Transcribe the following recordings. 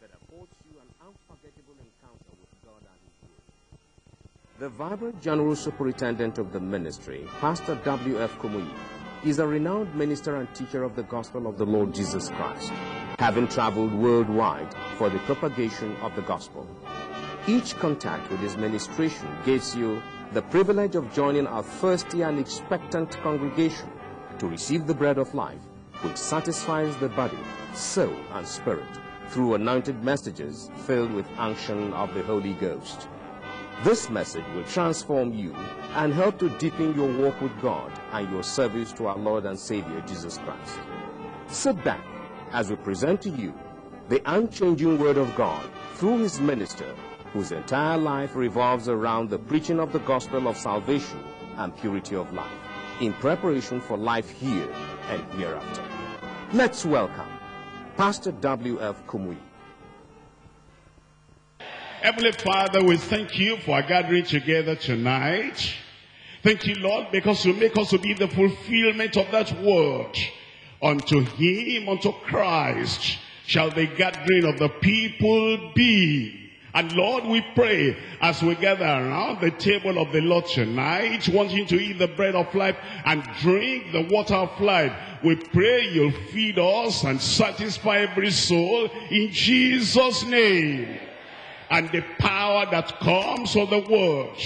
that affords you an unforgettable encounter with God and His Word. The vibrant General Superintendent of the ministry, Pastor W.F. Kumuyi, is a renowned minister and teacher of the gospel of the Lord Jesus Christ, having traveled worldwide for the propagation of the gospel. Each contact with his ministration gives you the privilege of joining a thirsty and expectant congregation to receive the bread of life, which satisfies the body, soul, and spirit through anointed messages filled with unction of the Holy Ghost. This message will transform you and help to deepen your walk with God and your service to our Lord and Savior Jesus Christ. Sit back as we present to you the unchanging Word of God through His minister, whose entire life revolves around the preaching of the gospel of salvation and purity of life, in preparation for life here and hereafter. Let's welcome Pastor W.F. Kumuyi. Heavenly Father, we thank you for our gathering together tonight. Thank you, Lord, because you make us to be the fulfillment of that word. Unto him, unto Christ, shall the gathering of the people be. And Lord, we pray as we gather around the table of the Lord tonight, wanting to eat the bread of life and drink the water of life, we pray you'll feed us and satisfy every soul in Jesus' name and the power that comes of the word,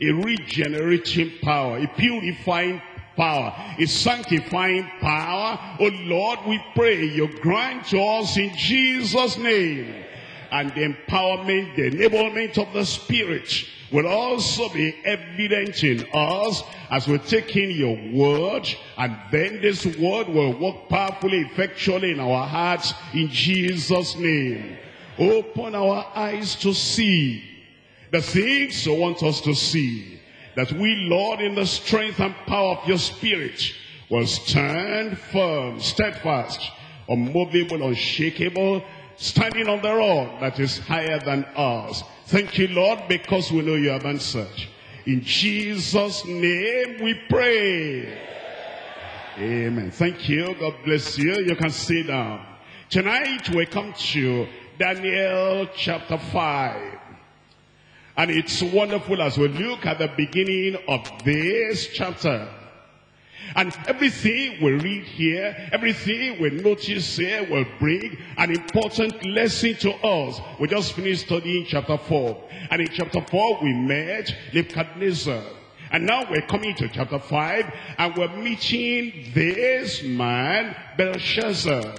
a regenerating power, a purifying power, a sanctifying power. Oh Lord, we pray you grant to us in Jesus' name. And the empowerment, the enablement of the Spirit will also be evident in us as we take in your word and then this word will work powerfully, effectually in our hearts in Jesus' name. Open our eyes to see the things you want us to see. That we, Lord, in the strength and power of your spirit, will stand firm, steadfast, unmovable, unshakable, standing on the rock that is higher than us. Thank you, Lord, because we know you have answered. In Jesus' name we pray. Amen. Thank you. God bless you. You can sit down. Tonight we come to Daniel chapter 5. And it's wonderful as we look at the beginning of this chapter. And everything we read here, everything we notice here will bring an important lesson to us. We just finished studying chapter 4. And in chapter 4 we met Nebuchadnezzar. And now we're coming to chapter 5 and we're meeting this man, Belshazzar.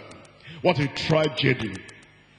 What a tragedy.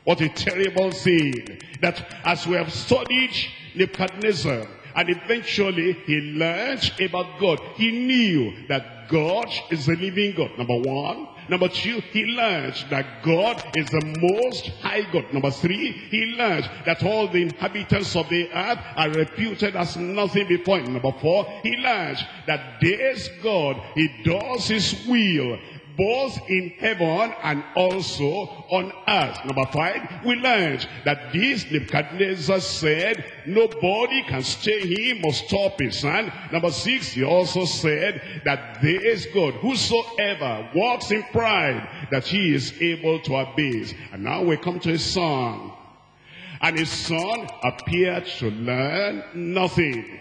What a terrible thing that as we have studied Nebuchadnezzar and eventually he learned about God. He knew that God is the living God, number one. Number two, he learned that God is the most high God. Number three, he learned that all the inhabitants of the earth are reputed as nothing before him. Number four, he learned that this God, he does his will both in heaven and also on earth. Number five, we learned that this Nebuchadnezzar said, nobody can stay him or stop his hand. Number six, he also said that this God, whosoever walks in pride, that he is able to abase. And now we come to his son. And his son appeared to learn nothing.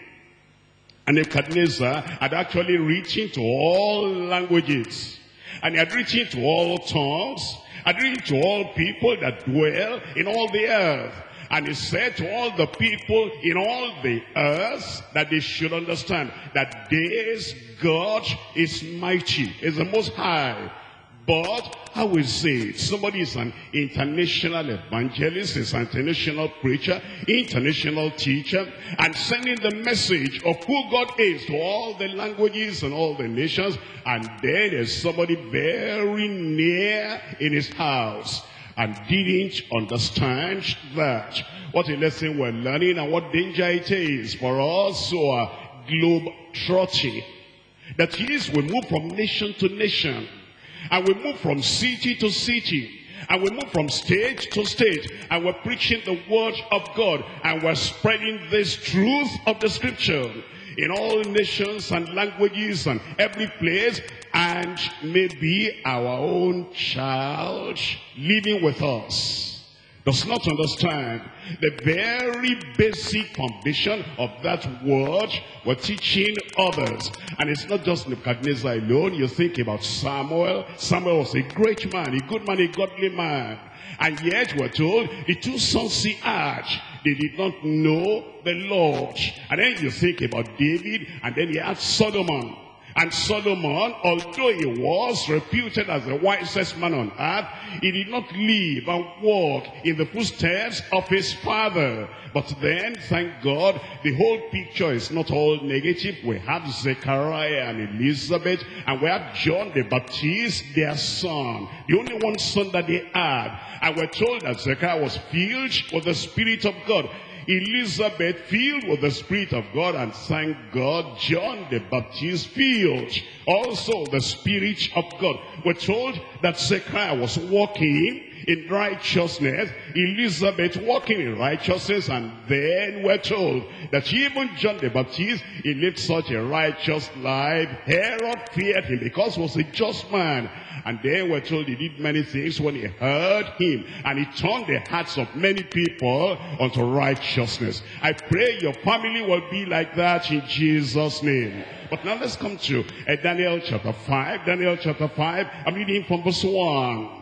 And Nebuchadnezzar had actually written to all languages. And he had written to all tongues, had written to all people that dwell in all the earth. And he said to all the people in all the earth that they should understand that this God is mighty, is the most high. But how is it? Somebody is an international evangelist, is an international preacher, international teacher, and sending the message of who God is to all the languages and all the nations. And then there's somebody very near in his house and didn't understand that. What a lesson we're learning and what danger it is for us who are globe trotting. That is, we move from nation to nation. And we move from city to city. And we move from state to state. And we're preaching the word of God. And we're spreading this truth of the scripture in all nations and languages and every place. And maybe our own child living with us. Does not understand the very basic foundation of that word we're teaching others. And it's not just Nebuchadnezzar alone. You think about Samuel. Samuel was a great man, a good man, a godly man. And yet we're told the two sons he had, they did not know the Lord. And then you think about David, and then he had Solomon. And Solomon, although he was reputed as the wisest man on earth, he did not live and walk in the footsteps of his father. But then, thank God, the whole picture is not all negative. We have Zechariah and Elizabeth, and we have John the Baptist, their son. The only one son that they had. And we're told that Zechariah was filled with the Spirit of God. Elizabeth filled with the Spirit of God and thank God John the Baptist filled also the Spirit of God. We're told that Zechariah was walking in righteousness, Elizabeth walking in righteousness, and then we're told that even John the Baptist, he lived such a righteous life. Herod feared him because he was a just man. And then we're told he did many things when he heard him. And he turned the hearts of many people unto righteousness. I pray your family will be like that in Jesus' name. But now let's come to uh, Daniel chapter 5. Daniel chapter 5, I'm reading from verse 1.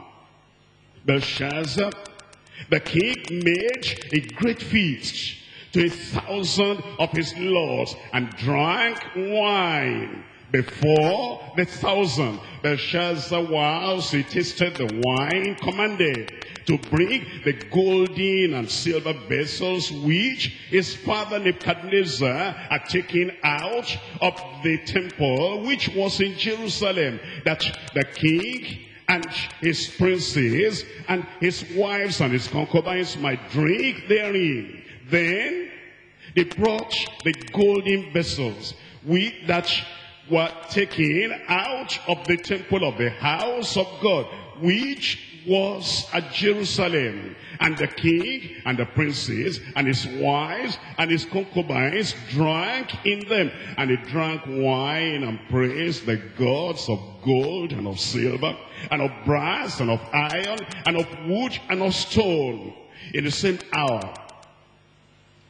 Belshazzar, the king made a great feast to a thousand of his lords and drank wine before the thousand. Belshazzar, whilst he tasted the wine, commanded to bring the golden and silver vessels which his father Nebuchadnezzar had taken out of the temple which was in Jerusalem, that the king and his princes and his wives and his concubines might drink therein. Then they brought the golden vessels with that were taken out of the temple of the house of God, which was at Jerusalem. And the king and the princes and his wives and his concubines drank in them. And they drank wine and praised the gods of gold and of silver and of brass and of iron and of wood and of stone. In the same hour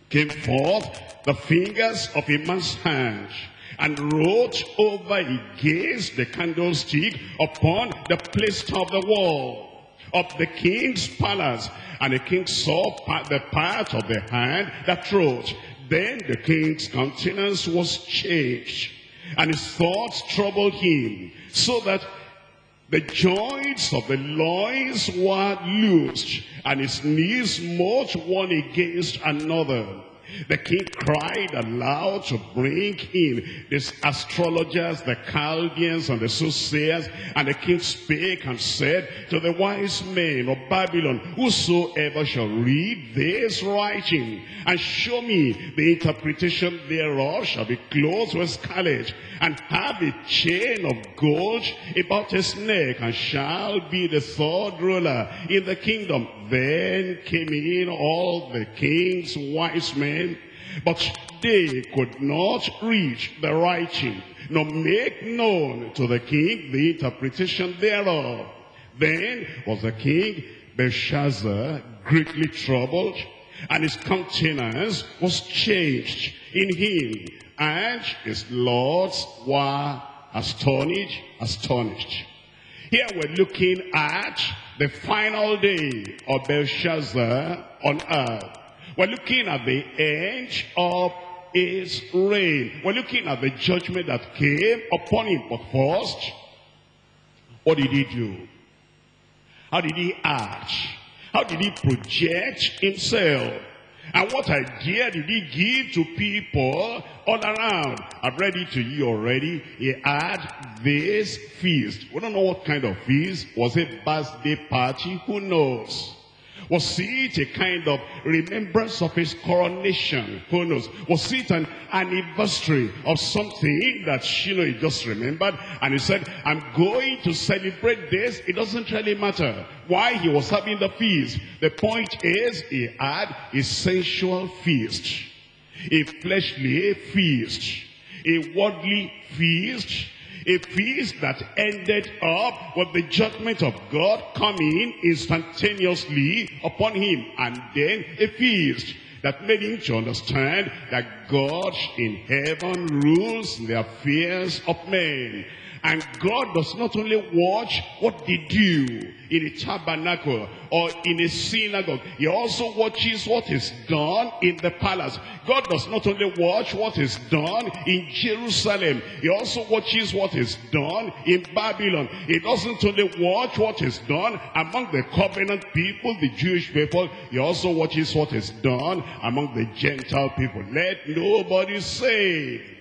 came forth the fingers of a man's hand and wrote over against the candlestick upon the place of the wall of the king's palace. And the king saw the part of the hand that wrote. Then the king's countenance was changed, and his thoughts troubled him, so that the joints of the loins were loosed, and his knees smote one against another. The king cried aloud to bring in these astrologers, the Chaldeans, and the soothsayers. And the king spake and said to the wise men of Babylon, Whosoever shall read this writing and show me the interpretation thereof shall be clothed with scarlet and have a chain of gold about his neck and shall be the third ruler in the kingdom. Then came in all the king's wise men, but they could not reach the writing, nor make known to the king the interpretation thereof. Then was the king Belshazzar greatly troubled, and his countenance was changed in him, and his lords were astonished, astonished. Here we're looking at the final day of Belshazzar on earth. We're looking at the end of his reign. We're looking at the judgment that came upon him. But first, what did he do? How did he act? How did he project himself? And what idea did he give to people all around? I've read it to you already. He had this feast. We don't know what kind of feast. Was it birthday party? Who knows? Was it a kind of remembrance of his coronation? Who knows? Was it an anniversary of something that, he just remembered? And he said, I'm going to celebrate this. It doesn't really matter why he was having the feast. The point is, he had a sensual feast, a fleshly feast, a worldly feast, A feast that ended up with the judgment of God coming instantaneously upon him. And then a feast that made him to understand that God in heaven rules the affairs of men. And God does not only watch what they do in a tabernacle or in a synagogue. He also watches what is done in the palace. God does not only watch what is done in Jerusalem. He also watches what is done in Babylon. He doesn't only watch what is done among the covenant people, the Jewish people. He also watches what is done among the Gentile people. Let nobody say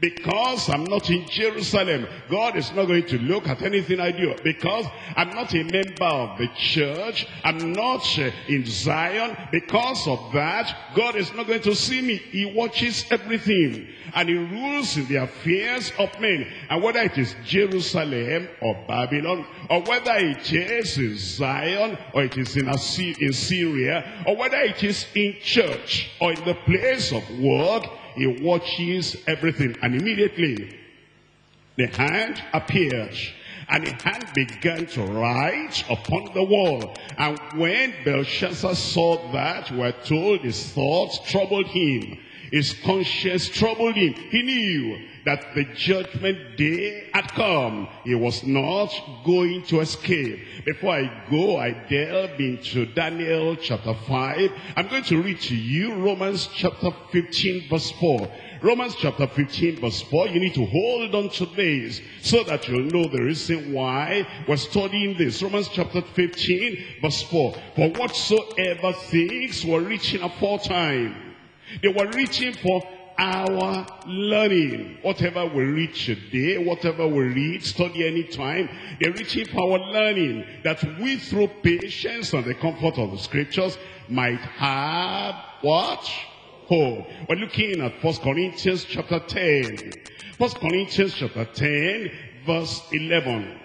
because I'm not in Jerusalem, God is not going to look at anything I do. Because I'm not a member of the church, I'm not uh, in Zion. Because of that, God is not going to see me. He watches everything. And he rules in the affairs of men. And whether it is Jerusalem or Babylon, or whether it is in Zion, or it is in, in Syria, or whether it is in church, or in the place of work, he watches everything. And immediately, the hand appeared. And the hand began to write upon the wall. And when Belshazzar saw that, we're told his thoughts troubled him. His conscience troubled him. He knew that the judgment day had come. He was not going to escape. Before I go, I delve into Daniel chapter 5. I'm going to read to you Romans chapter 15 verse 4. Romans chapter 15 verse 4, you need to hold on to this so that you'll know the reason why we're studying this. Romans chapter 15 verse 4. For whatsoever things were reaching aforetime, they were reaching for our learning. Whatever we read today, whatever we read, study anytime, they're reaching our learning. That we through patience and the comfort of the scriptures might have what? Hope. We're looking at First Corinthians chapter 10. First Corinthians chapter 10 verse 11.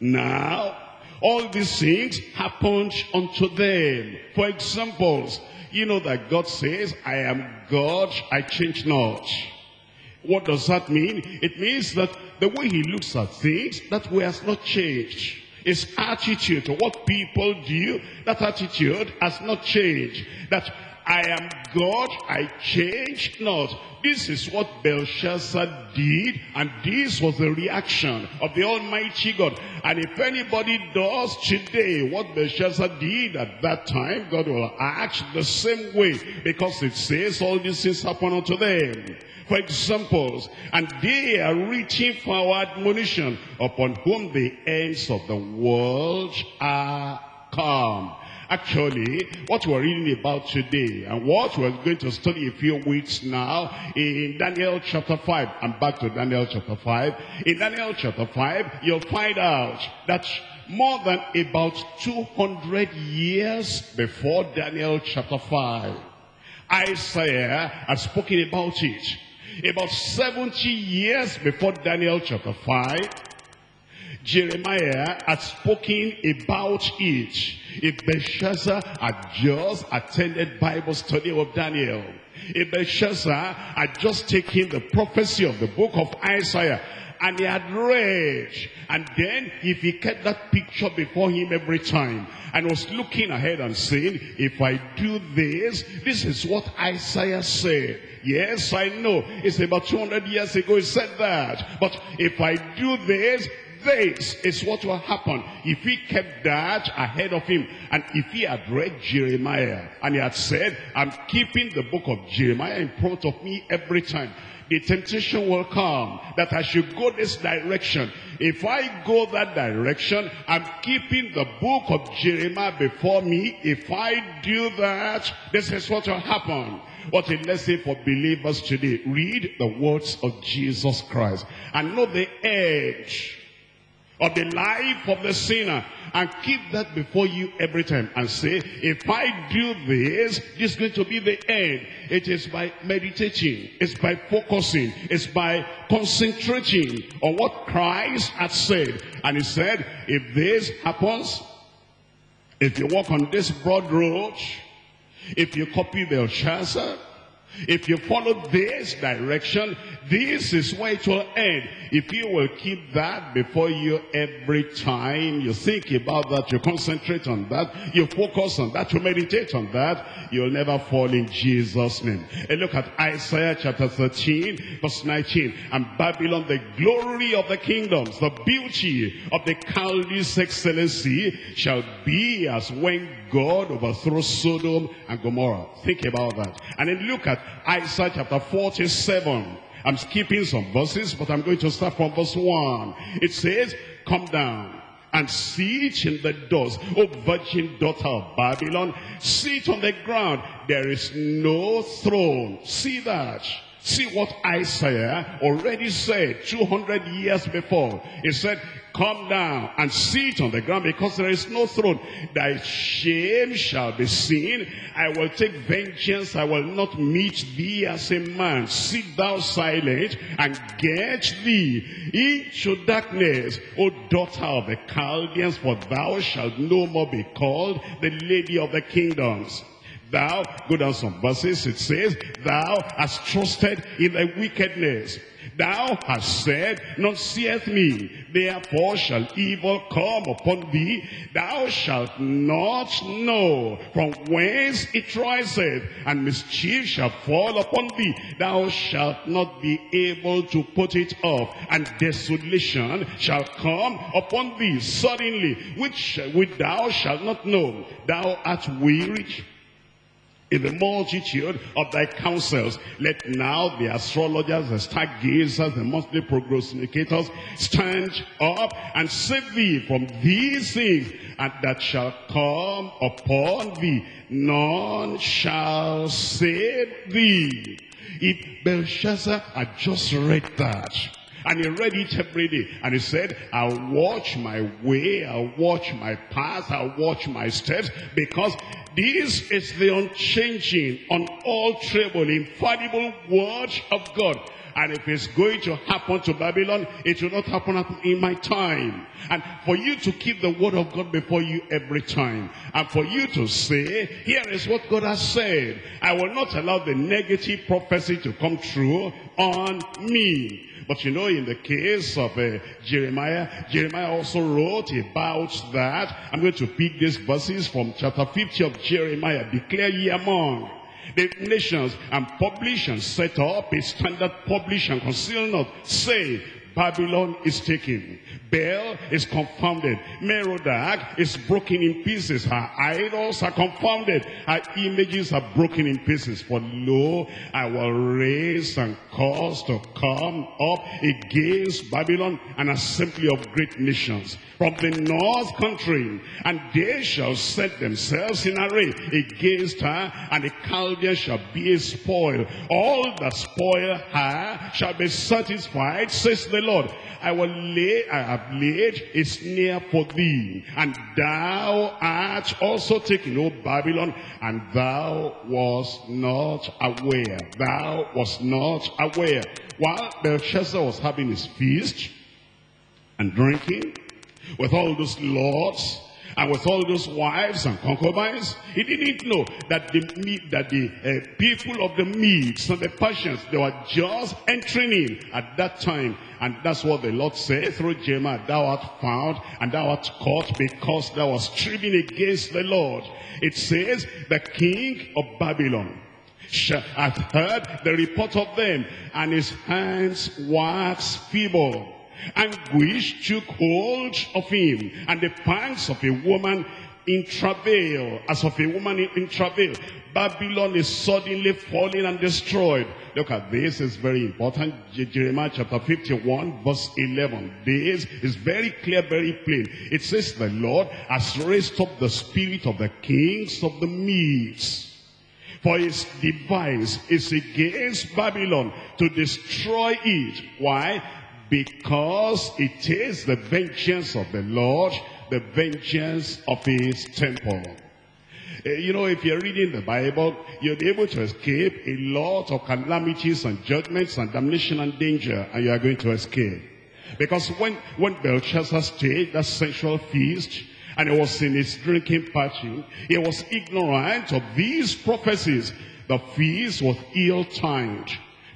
Now, all these things happened unto them. For examples, you know that God says, I am God, I change not. What does that mean? It means that the way he looks at things, that way has not changed. His attitude to what people do, that attitude has not changed. That I am God, I change not. This is what Belshazzar did, and this was the reaction of the Almighty God. And if anybody does today what Belshazzar did at that time, God will act the same way, because it says all these things happen unto them. For examples, and they are reaching for our admonition, upon whom the ends of the world are come. Actually, what we're reading about today and what we're going to study a few weeks now in Daniel chapter 5. I'm back to Daniel chapter 5. In Daniel chapter 5, you'll find out that more than about 200 years before Daniel chapter 5, Isaiah had spoken about it. About 70 years before Daniel chapter 5, Jeremiah had spoken about it. If Belshazzar had just attended Bible study of Daniel, if Belshazzar had just taken the prophecy of the book of Isaiah and he had read, and then if he kept that picture before him every time, and was looking ahead and saying, if I do this, this is what Isaiah said. Yes, I know. It's about 200 years ago he said that. But if I do this, this is what will happen if he kept that ahead of him. And if he had read Jeremiah and he had said, I'm keeping the book of Jeremiah in front of me every time. The temptation will come that I should go this direction. If I go that direction, I'm keeping the book of Jeremiah before me. If I do that, this is what will happen. What a lesson for believers today. Read the words of Jesus Christ and know the edge of the life of the sinner and keep that before you every time and say, if I do this, this is going to be the end. It is by meditating, it's by focusing, it's by concentrating on what Christ had said. And he said, if this happens, if you walk on this broad road, if you copy Belshazzar, If you follow this direction, this is where it will end. If you will keep that before you every time you think about that, you concentrate on that, you focus on that, you meditate on that, you'll never fall in Jesus' name. And look at Isaiah chapter 13, verse 19. And Babylon, the glory of the kingdoms, the beauty of the Chaldees' excellency, shall be as when God overthrows Sodom and Gomorrah. Think about that. And then look at Isaiah chapter 47. I'm skipping some verses, but I'm going to start from verse 1. It says, Come down and sit in the dust, O virgin daughter of Babylon. Sit on the ground. There is no throne. See that. See what Isaiah already said 200 years before. He said, come down and sit on the ground because there is no throne. Thy shame shall be seen. I will take vengeance. I will not meet thee as a man. Sit thou silent and get thee into darkness, O daughter of the Chaldeans, for thou shalt no more be called the lady of the kingdoms. Thou, go down some verses, it says, Thou hast trusted in thy wickedness. Thou hast said, None seeth me, therefore shall evil come upon thee. Thou shalt not know from whence it riseth, and mischief shall fall upon thee. Thou shalt not be able to put it off, and desolation shall come upon thee suddenly, which, which thou shalt not know. Thou art wearied in the multitude of thy counsels. Let now the astrologers, the stargazers, the monthly prognosticators stand up and save thee from these things, and that shall come upon thee. None shall save thee. If Belshazzar had just read that, and he read it every day. And he said, I'll watch my way, I'll watch my path, I'll watch my steps, because this is the unchanging, unalterable, infallible word of God. And if it's going to happen to Babylon, it will not happen in my time. And for you to keep the word of God before you every time. And for you to say, here is what God has said. I will not allow the negative prophecy to come true on me. But you know, in the case of uh, Jeremiah, Jeremiah also wrote about that. I'm going to pick these verses from chapter 50 of Jeremiah. Declare ye among the nations and publish and set up a standard publish and conceal not. Say, Babylon is taken. Bel is confounded. Merodach is broken in pieces. Her idols are confounded. Her images are broken in pieces. For lo, I will raise and cause to come up against Babylon an assembly of great nations from the north country. And they shall set themselves in array against her. And the Chaldeans shall be a spoil. All that spoil her shall be satisfied, says the Lord. I will lay, I have laid a snare for thee, and thou art also taken, O Babylon, and thou was not aware. Thou was not aware. While Belshazzar was having his feast and drinking with all those lords and with all those wives and concubines, he didn't know that the that the uh, people of the Medes and the Persians, they were just entering in at that time. And that's what the Lord said through Jeremiah, thou art found and thou art caught because thou was striven against the Lord. It says, the king of Babylon hath heard the report of them, and his hands wax feeble Anguish took hold of him, and the pangs of a woman in travail, as of a woman in, in travail. Babylon is suddenly falling and destroyed. Look at this, it's very important. Jeremiah chapter 51, verse 11. This is very clear, very plain. It says, The Lord has raised up the spirit of the kings of the Medes. For his device is against Babylon to destroy it. Why? Because it is the vengeance of the Lord, the vengeance of his temple. Uh, you know, if you're reading the Bible, you'll be able to escape a lot of calamities and judgments and damnation and danger, and you are going to escape. Because when, when Belshazzar stayed that sensual feast, and he was in his drinking party, he was ignorant of these prophecies The feast was ill-timed.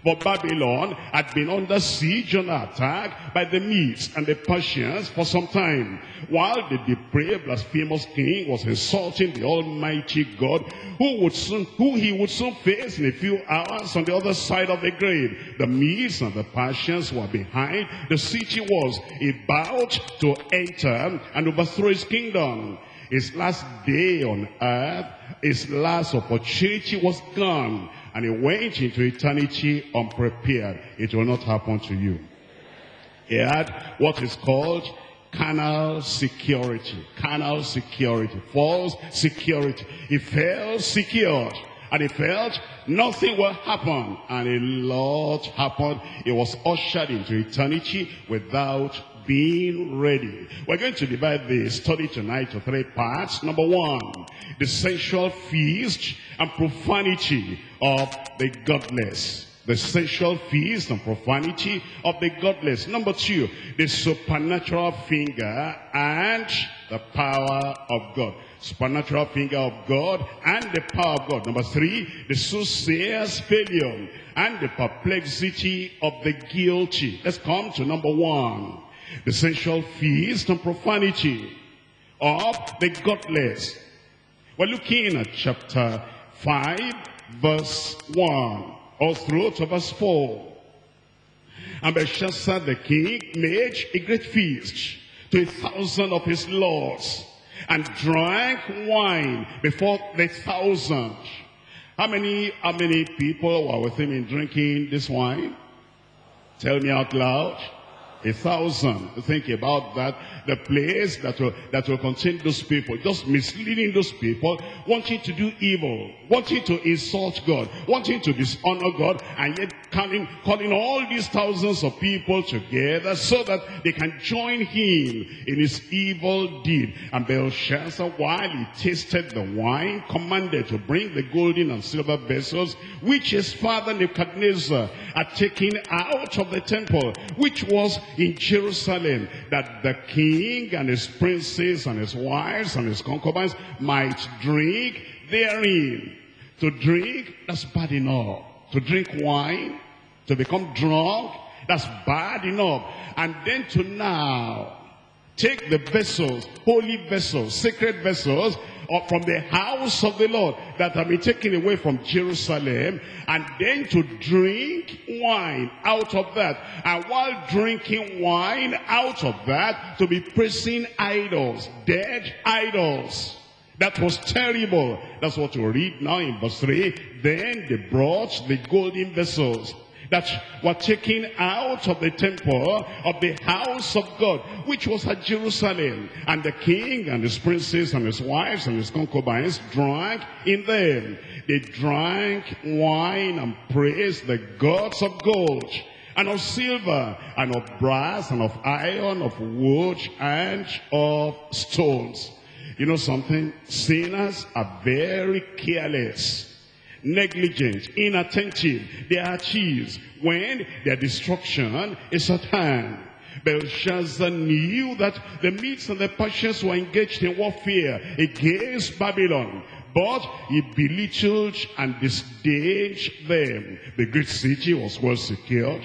But Babylon had been under siege and attack by the Medes and the Persians for some time, while the depraved, blasphemous king was insulting the Almighty God, who would soon, who he would soon face in a few hours on the other side of the grave. The Medes and the Persians were behind. The city was about to enter and overthrow his kingdom. His last day on earth, his last opportunity was gone and he went into eternity unprepared. It will not happen to you. He had what is called carnal security. Carnal security. False security. He felt secured. And he felt nothing will happen. And a lot happened. He was ushered into eternity without being ready. We're going to divide the study tonight to three parts. Number one, the sensual feast and profanity of the godless. The sensual feast and profanity of the godless. Number two, the supernatural finger and the power of God. Supernatural finger of God and the power of God. Number three, the soothsayer's failure and the perplexity of the guilty. Let's come to number one the sensual feast and profanity of the godless. We're looking at chapter 5, verse 1, all through to verse 4. And Belshazzar the king made a great feast to a thousand of his lords, and drank wine before the thousand. How many, how many people were with him in drinking this wine? Tell me out loud a thousand. Think about that. The place that will, that will contain those people, just misleading those people, wanting to do evil, wanting to insult God, wanting to dishonor God, and yet calling, calling all these thousands of people together so that they can join him in his evil deed. And Belshazzar, while he tasted the wine, commanded to bring the golden and silver vessels, which his father Nebuchadnezzar had taken out of the temple, which was in Jerusalem, that the king and his princes and his wives and his concubines might drink therein. To drink, that's bad enough. To drink wine, to become drunk, that's bad enough. And then to now, take the vessels, holy vessels, sacred vessels, or from the house of the Lord that have been taken away from Jerusalem and then to drink wine out of that. And while drinking wine out of that, to be praising idols, dead idols. That was terrible. That's what you read now in verse 3. Then they brought the golden vessels that were taken out of the temple of the house of God, which was at Jerusalem. And the king and his princes and his wives and his concubines drank in them. They drank wine and praised the gods of gold and of silver, and of brass, and of iron, of wood, and of stones. You know something? Sinners are very careless negligent, inattentive. They are thieves when their destruction is at hand. Belshazzar knew that the Medes and the Persians were engaged in warfare against Babylon. But he belittled and disdained them. The great city was well secured.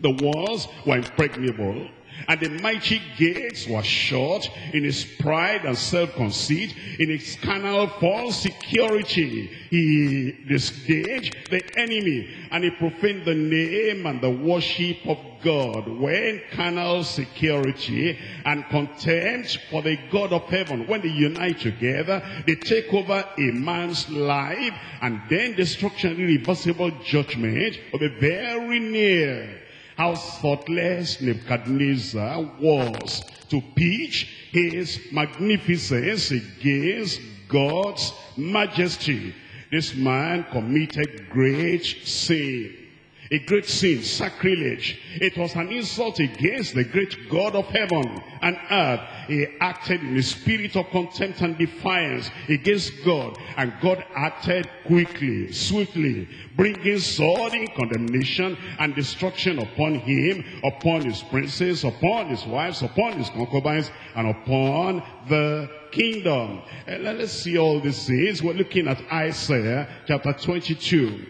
The walls were impregnable. And the mighty gates were shut in his pride and self-conceit, in his carnal false security. He disdained the enemy and he profaned the name and the worship of God. When carnal security and contempt for the God of heaven, when they unite together, they take over a man's life and then destruction, irreversible judgment will be very near how thoughtless Nebuchadnezzar was to pitch his magnificence against God's majesty. This man committed great sin. A great sin, sacrilege. It was an insult against the great God of heaven and earth. He acted in a spirit of contempt and defiance against God. And God acted quickly, swiftly, bringing sudden condemnation and destruction upon him, upon his princes, upon his wives, upon his concubines, and upon the kingdom. Let's see all these things. We're looking at Isaiah chapter 22.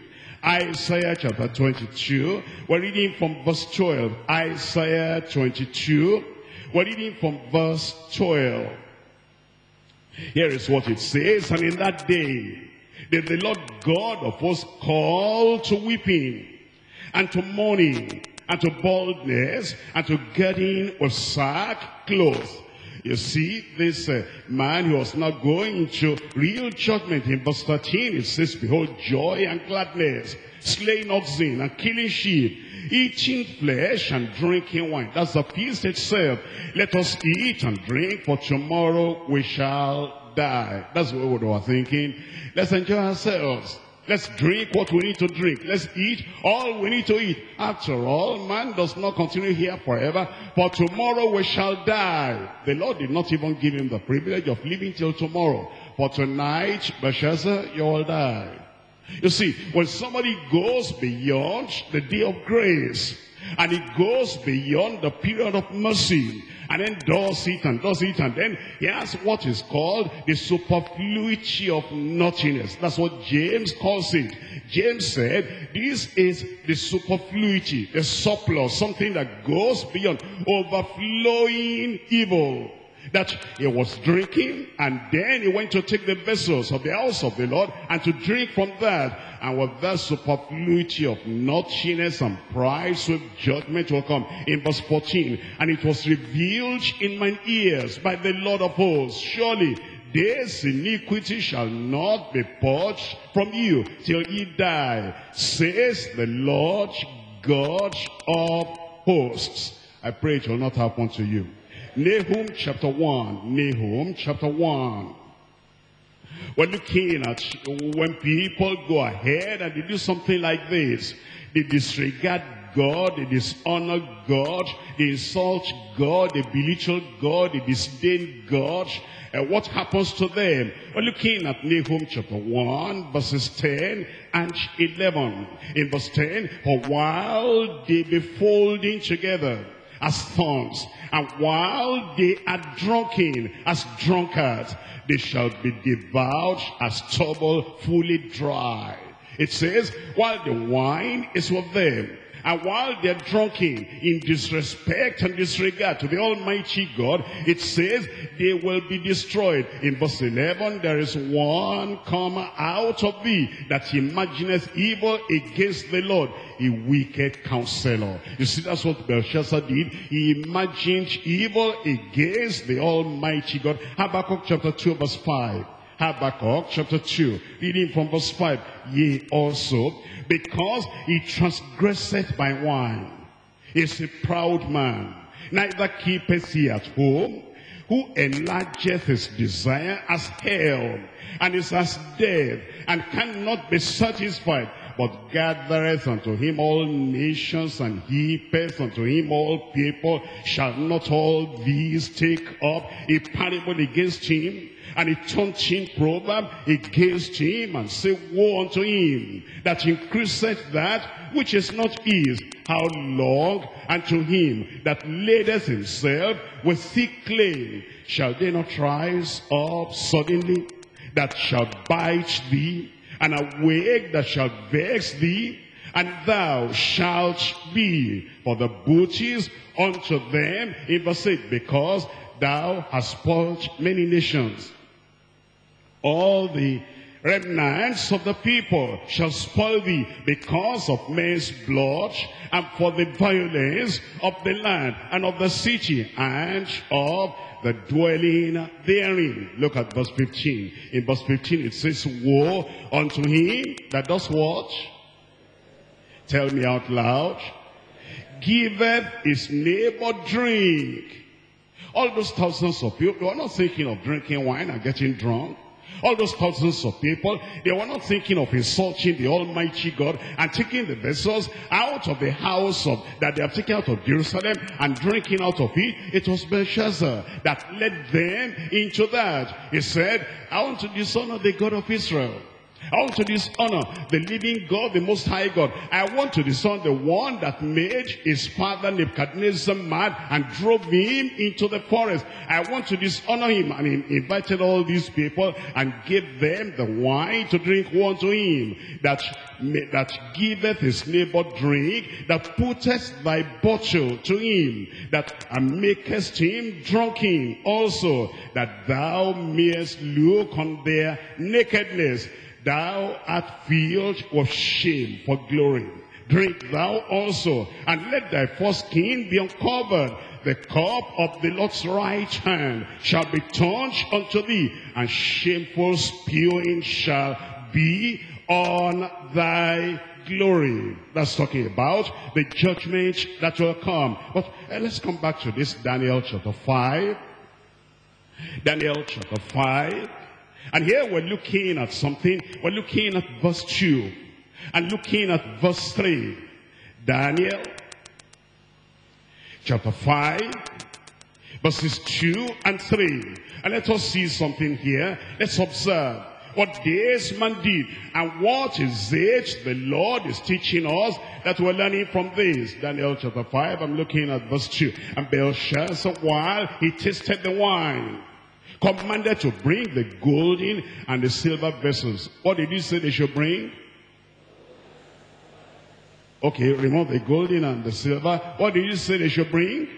Isaiah chapter 22. We're reading from verse 12. Isaiah 22. We're reading from verse 12. Here is what it says. And in that day did the Lord God of hosts call to weeping and to mourning and to baldness and to getting of sackcloth you see, this uh, man who was not going to real judgment in verse 13, it says, Behold, joy and gladness, slaying oxen and killing sheep, eating flesh and drinking wine. That's the feast itself. Let us eat and drink, for tomorrow we shall die. That's what we were thinking. Let's enjoy ourselves. Let's drink what we need to drink. Let's eat all we need to eat. After all, man does not continue here forever, for tomorrow we shall die. The Lord did not even give him the privilege of living till tomorrow. For tonight, Belshazzar, you will die. You see, when somebody goes beyond the day of grace, and it goes beyond the period of mercy, and then does it and does it and then he has what is called the superfluity of nothingness. That's what James calls it. James said this is the superfluity, the surplus, something that goes beyond overflowing evil that he was drinking and then he went to take the vessels of the house of the Lord and to drink from that and with that superfluity of naughtiness and pride swift judgment will come. In verse 14 and it was revealed in mine ears by the Lord of hosts surely this iniquity shall not be purged from you till ye die says the Lord God of hosts. I pray it will not happen to you Nahum chapter 1. Nahum chapter 1. We're looking at when people go ahead and they do something like this. They disregard God, they dishonor God, they insult God, they belittle God, they disdain God. And what happens to them? We're looking at Nahum chapter 1, verses 10 and 11. In verse 10, for while they be folding together, as thorns. And while they are drunken as drunkards, they shall be devoured as stubble fully dry. It says, while the wine is with them, and while they're drunken in disrespect and disregard to the Almighty God, it says they will be destroyed. In verse 11, there is one come out of thee that imagineth evil against the Lord a wicked counselor. You see, that's what Belshazzar did. He imagined evil against the Almighty God. Habakkuk chapter 2 verse 5. Habakkuk chapter 2, reading from verse 5. Ye also, because he transgresseth by wine, is a proud man, neither keepeth he at home, who enlargeth his desire as hell, and is as death, and cannot be satisfied, but gathereth unto him all nations, and heapeth unto him all people. Shall not all these take up a parable against him? And he turned in proverb against him and say, Woe unto him that increaseth that which is not his. How long? unto him that ladeth himself with thick clay. Shall they not rise up suddenly that shall bite thee? And a wake that shall vex thee? And thou shalt be for the booties unto them in verse 8, because thou hast spoiled many nations all the remnants of the people shall spoil thee because of men's blood and for the violence of the land and of the city and of the dwelling therein. Look at verse 15. In verse 15 it says, Woe unto him that does what? Tell me out loud. Giveth his neighbor drink. All those thousands of people, are not thinking of drinking wine and getting drunk. All those thousands of people, they were not thinking of insulting the Almighty God and taking the vessels out of the house of that they have taken out of Jerusalem and drinking out of it. It was Belshazzar that led them into that. He said, I want to dishonor the God of Israel. I want to dishonor the living God, the most high God. I want to dishonor the one that made his father Nebuchadnezzar mad and drove him into the forest. I want to dishonor him. And he invited all these people and gave them the wine to drink one to him. That, that giveth his neighbor drink, that putteth thy bottle to him, that and makest him drunken also, that thou mayest look on their nakedness thou art filled with shame for glory. Drink thou also, and let thy foreskin be uncovered. The cup of the Lord's right hand shall be turned unto thee, and shameful spewing shall be on thy glory. That's talking about the judgment that will come. But uh, let's come back to this Daniel chapter 5. Daniel chapter 5. And here we're looking at something. We're looking at verse 2 and looking at verse 3. Daniel chapter 5 verses 2 and 3. And let us see something here. Let's observe what this man did. And what is it the Lord is teaching us that we're learning from this? Daniel chapter 5, I'm looking at verse 2. And Belshazzar, while he tasted the wine, commanded to bring the golden and the silver vessels. What did he say they should bring? Okay, remove the golden and the silver. What did he say they should bring?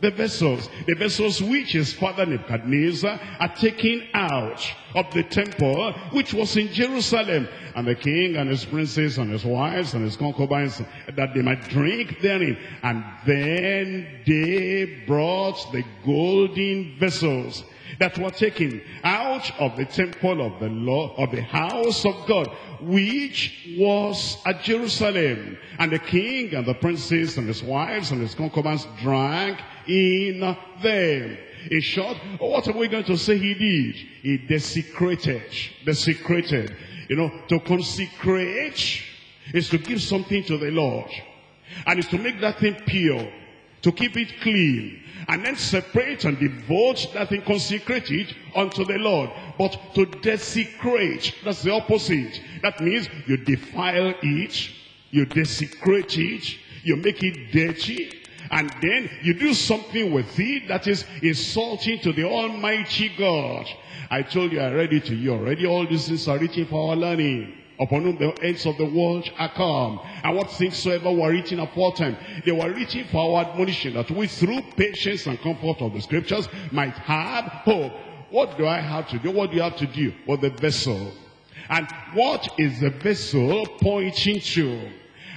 The vessels, the vessels which his father Nebuchadnezzar are taken out of the temple which was in Jerusalem. And the king and his princes and his wives and his concubines that they might drink therein. And then they brought the golden vessels that were taken out of the temple of the law of the house of God, which was at Jerusalem. And the king and the princes and his wives and his concubines drank in them. In short, what are we going to say he did? He desecrated, desecrated. You know, to consecrate is to give something to the Lord. And is to make that thing pure, to keep it clean, and then separate and devote that thing, consecrate it unto the Lord. But to desecrate, that's the opposite. That means you defile it, you desecrate it, you make it dirty, and then you do something with it that is insulting to the Almighty God. I told you I read it to you already. All these things are written for our learning upon whom the ends of the world are come. And what things soever were written aforetime, they were written for our admonition, that we through patience and comfort of the scriptures might have hope. What do I have to do? What do you have to do? With the vessel. And what is the vessel pointing to?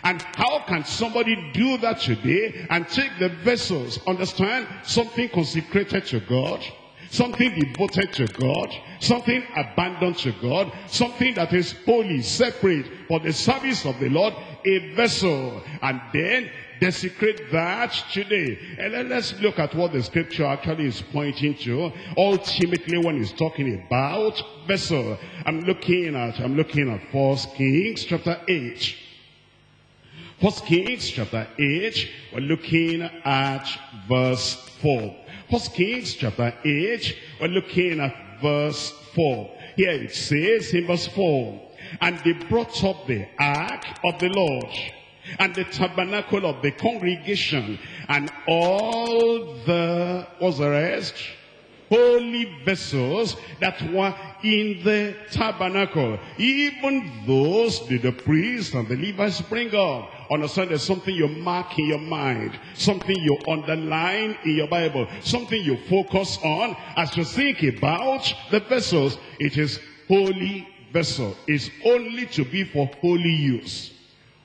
And how can somebody do that today and take the vessels, understand, something consecrated to God, something devoted to God, something abandoned to God, something that is holy, separate for the service of the Lord, a vessel, and then desecrate that today. And then let's look at what the scripture actually is pointing to. Ultimately, when he's talking about vessel, I'm looking at, I'm looking at First Kings chapter 8. First Kings chapter 8, we're looking at verse 4. First Kings chapter 8, we're looking at verse 4. Here it says in verse 4, And they brought up the ark of the Lord, and the tabernacle of the congregation, and all the, what's the rest? Holy vessels that were in the tabernacle. Even those did the priests and the Levites bring up. Understand there's something you mark in your mind, something you underline in your Bible, something you focus on as you think about the vessels. It is holy vessel. It's only to be for holy use.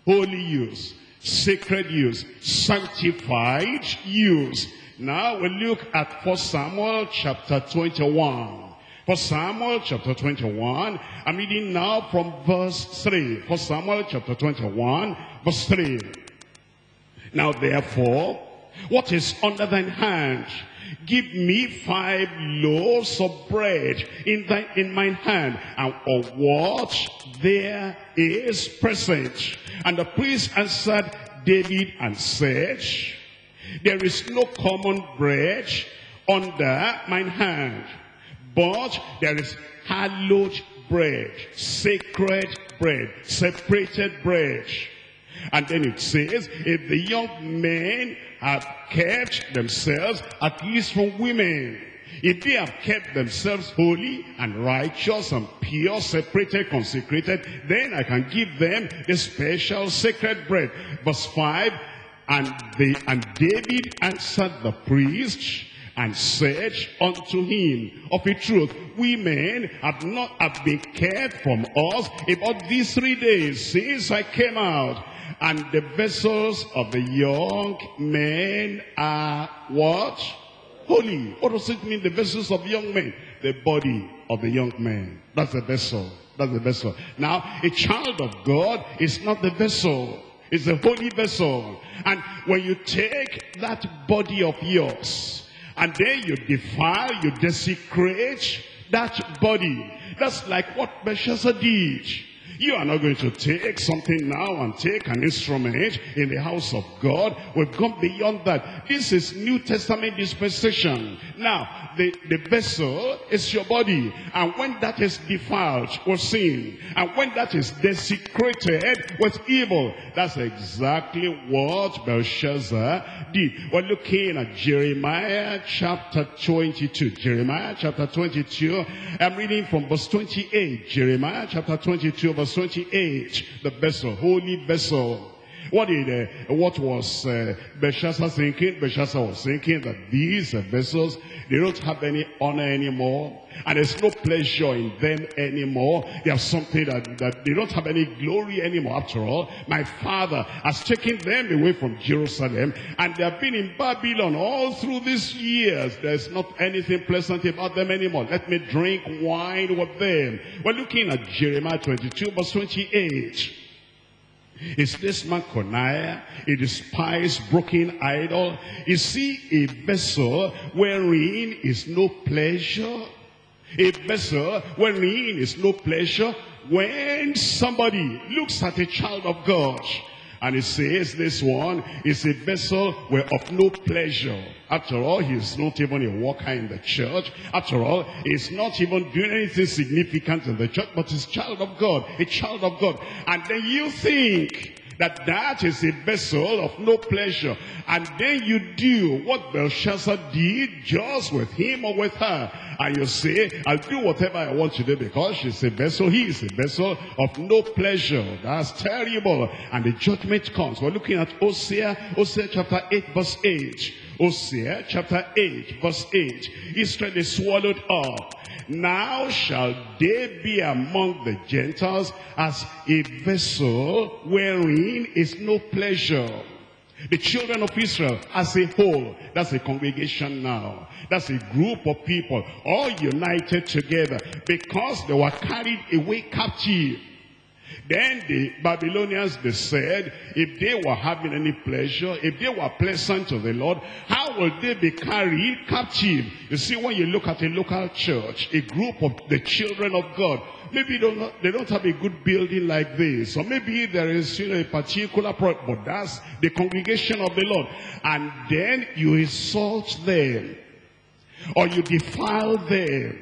Holy use, sacred use, sanctified use. Now we look at 1 Samuel chapter 21. For Samuel chapter 21, I'm reading now from verse 3. For Samuel chapter 21, verse 3. Now therefore, What is under thine hand? Give me five loaves of bread in, thy, in mine hand, and of what there is present. And the priest answered David and said, There is no common bread under mine hand, but there is hallowed bread, sacred bread, separated bread. And then it says, if the young men have kept themselves at least from women, if they have kept themselves holy and righteous and pure, separated, consecrated, then I can give them the special sacred bread. Verse 5, and, they, and David answered the priest and said unto him, Of a truth, we men have not have been kept from us about these three days since I came out. And the vessels of the young men are what? Holy. What does it mean, the vessels of young men? The body of the young man. That's the vessel. That's the vessel. Now, a child of God is not the vessel. It's the holy vessel. And when you take that body of yours, and then you defile, you desecrate that body. That's like what Belshazzar did. You are not going to take something now and take an instrument in the house of God. We've gone beyond that. This is New Testament dispensation. Now, the, the vessel is your body. And when that is defiled with sin, and when that is desecrated with evil, that's exactly what Belshazzar did. We're looking at Jeremiah chapter 22. Jeremiah chapter 22. I'm reading from verse 28. Jeremiah chapter 22 verse 28, the vessel, holy vessel. What did, uh, what was uh, Belshazzar thinking? Belshazzar was thinking that these vessels, they don't have any honor anymore. And there's no pleasure in them anymore. They have something that, that they don't have any glory anymore. After all, my father has taken them away from Jerusalem. And they have been in Babylon all through these years. There's not anything pleasant about them anymore. Let me drink wine with them. We're looking at Jeremiah 22 verse 28. Is this man Coniah a despised broken idol? Is he a vessel wherein is no pleasure? A vessel wherein is no pleasure when somebody looks at a child of God and he says this one is a vessel where of no pleasure. After all, he's not even a worker in the church. After all, he's not even doing anything significant in the church, but he's a child of God, a child of God. And then you think that that is a vessel of no pleasure. And then you do what Belshazzar did just with him or with her. And you say, I'll do whatever I want to do because she's a vessel, he is a vessel of no pleasure. That's terrible. And the judgment comes. We're looking at Hosea, Hosea chapter 8 verse 8. Hosea chapter 8 verse 8. Israel is swallowed up. Now shall they be among the Gentiles as a vessel wherein is no pleasure. The children of Israel as a whole, that's a congregation now. That's a group of people all united together because they were carried away captive. Then the Babylonians, they said, if they were having any pleasure, if they were pleasant to the Lord, how will they be carried captive? You see, when you look at a local church, a group of the children of God, maybe they don't, they don't have a good building like this, or maybe there is you know, a particular problem, but that's the congregation of the Lord. And then you insult them, or you defile them,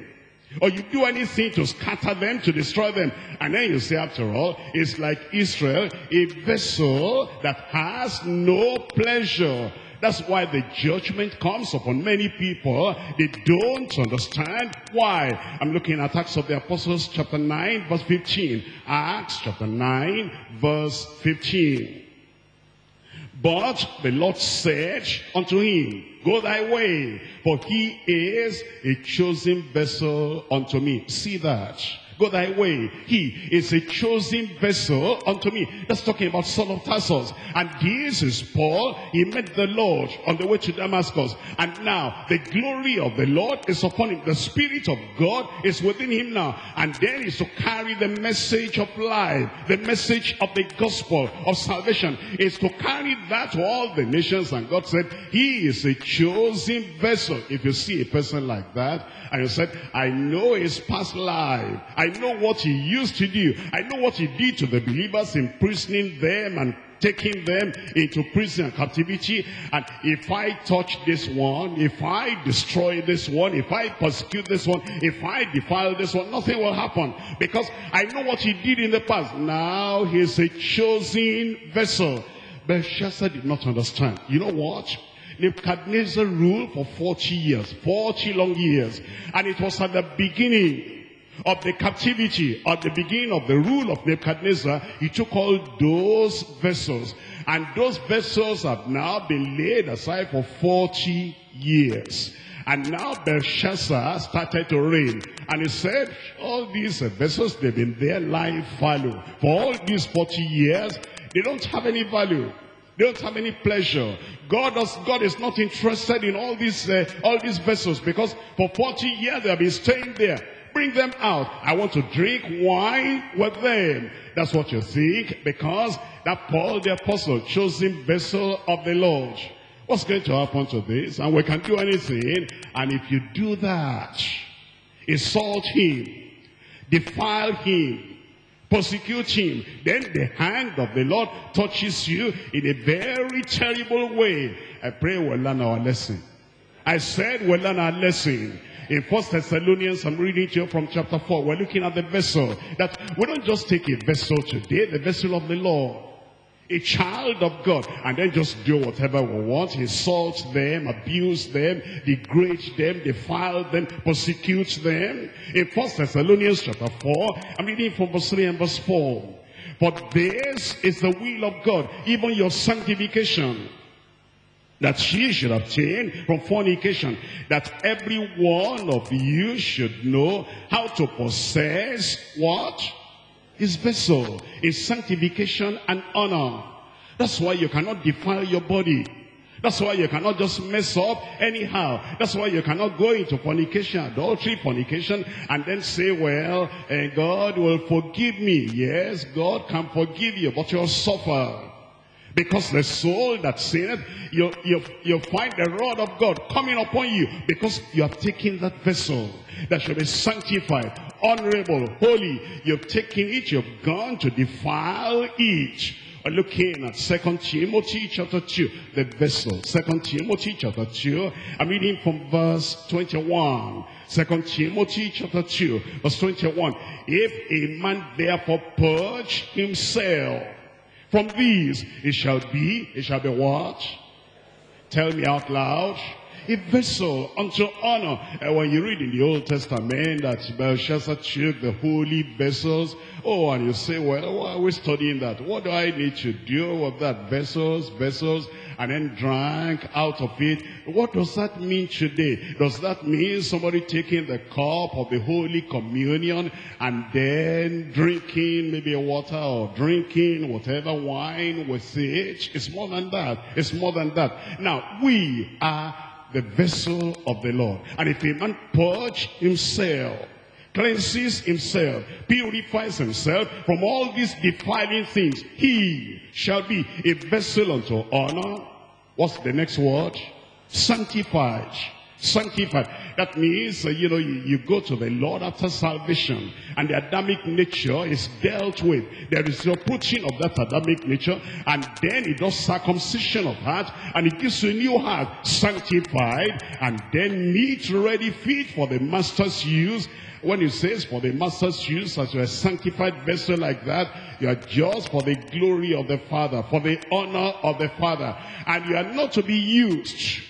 or you do anything to scatter them, to destroy them. And then you say, after all, it's like Israel, a vessel that has no pleasure. That's why the judgment comes upon many people. They don't understand why. I'm looking at Acts of the Apostles chapter 9 verse 15. Acts chapter 9 verse 15. But the Lord said unto him, Go thy way, for he is a chosen vessel unto me. See that. Go thy way. He is a chosen vessel unto me. That's talking about Saul of Tarsus. And this is Paul. He met the Lord on the way to Damascus. And now the glory of the Lord is upon him. The Spirit of God is within him now. And then is to carry the message of life, the message of the gospel of salvation. Is to carry that to all the nations. And God said, he is a chosen vessel. If you see a person like that, and you said, I know his past life. I know what he used to do. I know what he did to the believers, imprisoning them and taking them into prison and captivity. And if I touch this one, if I destroy this one, if I persecute this one, if I defile this one, nothing will happen. Because I know what he did in the past. Now he's a chosen vessel. Belshazzar did not understand. You know what? Nebuchadnezzar ruled for 40 years, 40 long years. And it was at the beginning of the captivity, at the beginning of the rule of Nebuchadnezzar, he took all those vessels. And those vessels have now been laid aside for 40 years. And now Belshazzar started to reign. And he said, all these vessels, they've been there lying fallow. For all these 40 years, they don't have any value. They don't have any pleasure. God, does, God is not interested in all these, uh, all these vessels because for 40 years they have been staying there. Bring them out. I want to drink wine with them. That's what you think because that Paul the apostle chosen vessel of the Lord. What's going to happen to this? And we can do anything. And if you do that, insult him, defile him, persecute him, then the hand of the Lord touches you in a very terrible way. I pray we'll learn our lesson. I said we'll learn our lesson. In First Thessalonians, I'm reading to you from chapter 4. We're looking at the vessel. That we don't just take a vessel today, the vessel of the Lord. A child of God. And then just do whatever we want. Insult them, abuse them, degrade them, defile them, persecute them. In First Thessalonians chapter 4, I'm reading from verse 3 and verse 4. But this is the will of God, even your sanctification that she should obtain from fornication, that every one of you should know how to possess what? His vessel, his sanctification and honor. That's why you cannot defile your body. That's why you cannot just mess up anyhow. That's why you cannot go into fornication, adultery, fornication, and then say, well, uh, God will forgive me. Yes, God can forgive you, but you'll suffer. Because the soul that sinneth, you, you, you find the rod of God coming upon you. Because you have taken that vessel that should be sanctified, honorable, holy. You've taken it, you've gone to defile it. Looking at Second Timothy chapter 2, the vessel. Second Timothy chapter 2, I'm reading from verse 21. Second Timothy chapter 2, verse 21. If a man therefore purge himself from these, it shall be, it shall be what? Tell me out loud. A vessel unto honor. And when you read in the Old Testament that Belshazzar took the holy vessels, oh, and you say, well, why are we studying that? What do I need to do with that? Vessels, vessels and then drank out of it. What does that mean today? Does that mean somebody taking the cup of the Holy Communion and then drinking maybe water or drinking whatever wine with it? It's more than that. It's more than that. Now, we are the vessel of the Lord. And if a man purge himself cleanses himself, purifies himself from all these defiling things, he shall be a vessel unto honor. What's the next word? Sanctified. Sanctified. That means, uh, you know, you, you go to the Lord after salvation and the Adamic nature is dealt with. There is a putting of that Adamic nature and then it does circumcision of heart and it gives you a new heart, sanctified and then meat ready fit for the master's use when he says, for the master's use, as a sanctified vessel like that, you are just for the glory of the Father, for the honor of the Father. And you are not to be used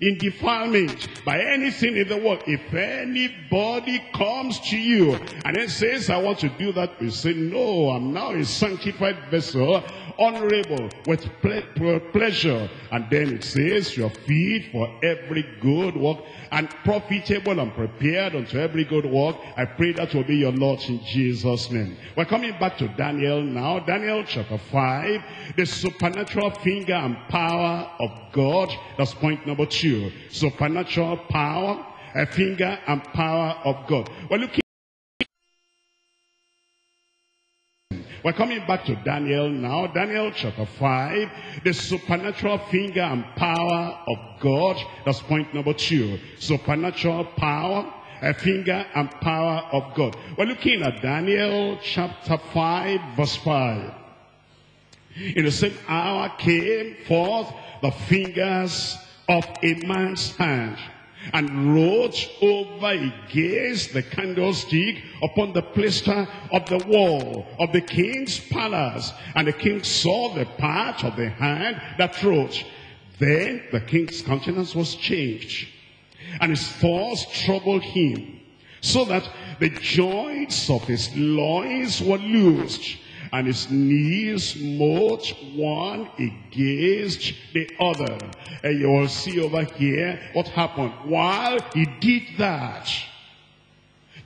in defilement by anything in the world. If anybody comes to you and then says, I want to do that, you say, no, I'm now a sanctified vessel, honorable with ple pleasure. And then it says, your feet for every good work and profitable and prepared unto every good work. I pray that will be your Lord in Jesus' name. We're coming back to Daniel now. Daniel chapter 5, the supernatural finger and power of God. That's point number two. Supernatural power, a finger and power of God. We're looking We're coming back to Daniel now. Daniel chapter 5. The supernatural finger and power of God. That's point number two. Supernatural power, a finger and power of God. We're looking at Daniel chapter 5 verse 5. In the same hour came forth the fingers of a man's hand and wrote over against the candlestick upon the plaster of the wall of the king's palace. And the king saw the part of the hand that wrote. Then the king's countenance was changed, and his thoughts troubled him, so that the joints of his loins were loosed, and his knees smote one against the other. And you will see over here what happened. While he did that,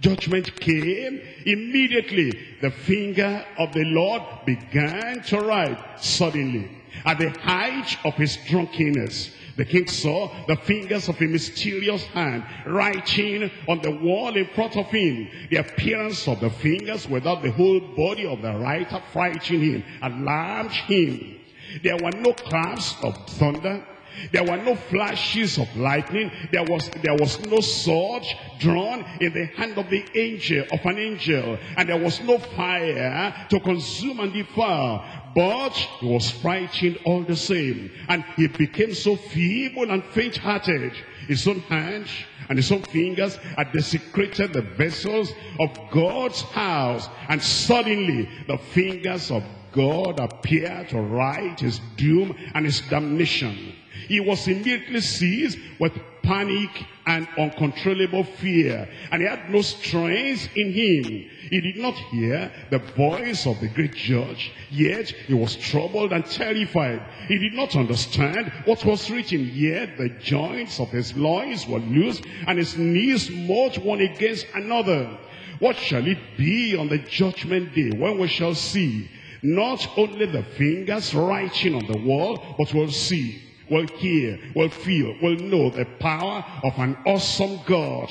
judgment came immediately. The finger of the Lord began to write suddenly at the height of his drunkenness. The king saw the fingers of a mysterious hand writing on the wall in front of him. The appearance of the fingers without the whole body of the writer frightening him, alarmed him. There were no claps of thunder. There were no flashes of lightning. There was, there was no sword drawn in the hand of the angel, of an angel. And there was no fire to consume and devour. But he was frightened all the same. And he became so feeble and faint-hearted. His own hands and his own fingers had desecrated the vessels of God's house. And suddenly the fingers of God appeared to write his doom and his damnation. He was immediately seized with panic and uncontrollable fear. And he had no strength in him. He did not hear the voice of the great judge. Yet he was troubled and terrified. He did not understand what was written. Yet the joints of his loins were loose and his knees smote one against another. What shall it be on the judgment day when we shall see not only the fingers writing on the wall, but we'll see will hear, will feel, will know the power of an awesome God.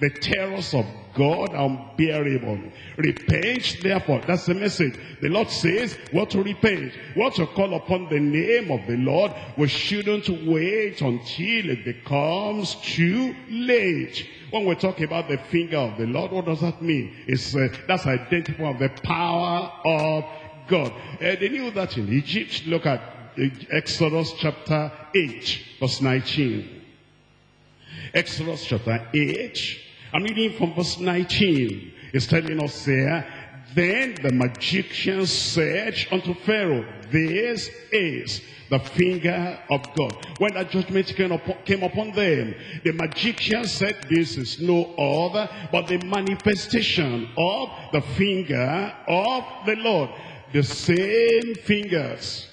The terrors of God are unbearable. Repent, therefore. That's the message. The Lord says, what to repent, what to call upon the name of the Lord. We shouldn't wait until it becomes too late. When we talk about the finger of the Lord, what does that mean? It's, uh, that's identifying the power of God. Uh, they knew that in Egypt. Look at Exodus chapter 8, verse 19. Exodus chapter 8, I'm reading from verse 19. It's telling us there, Then the magician said unto Pharaoh, This is the finger of God. When that judgment came upon, came upon them, the magician said, This is no other but the manifestation of the finger of the Lord. The same fingers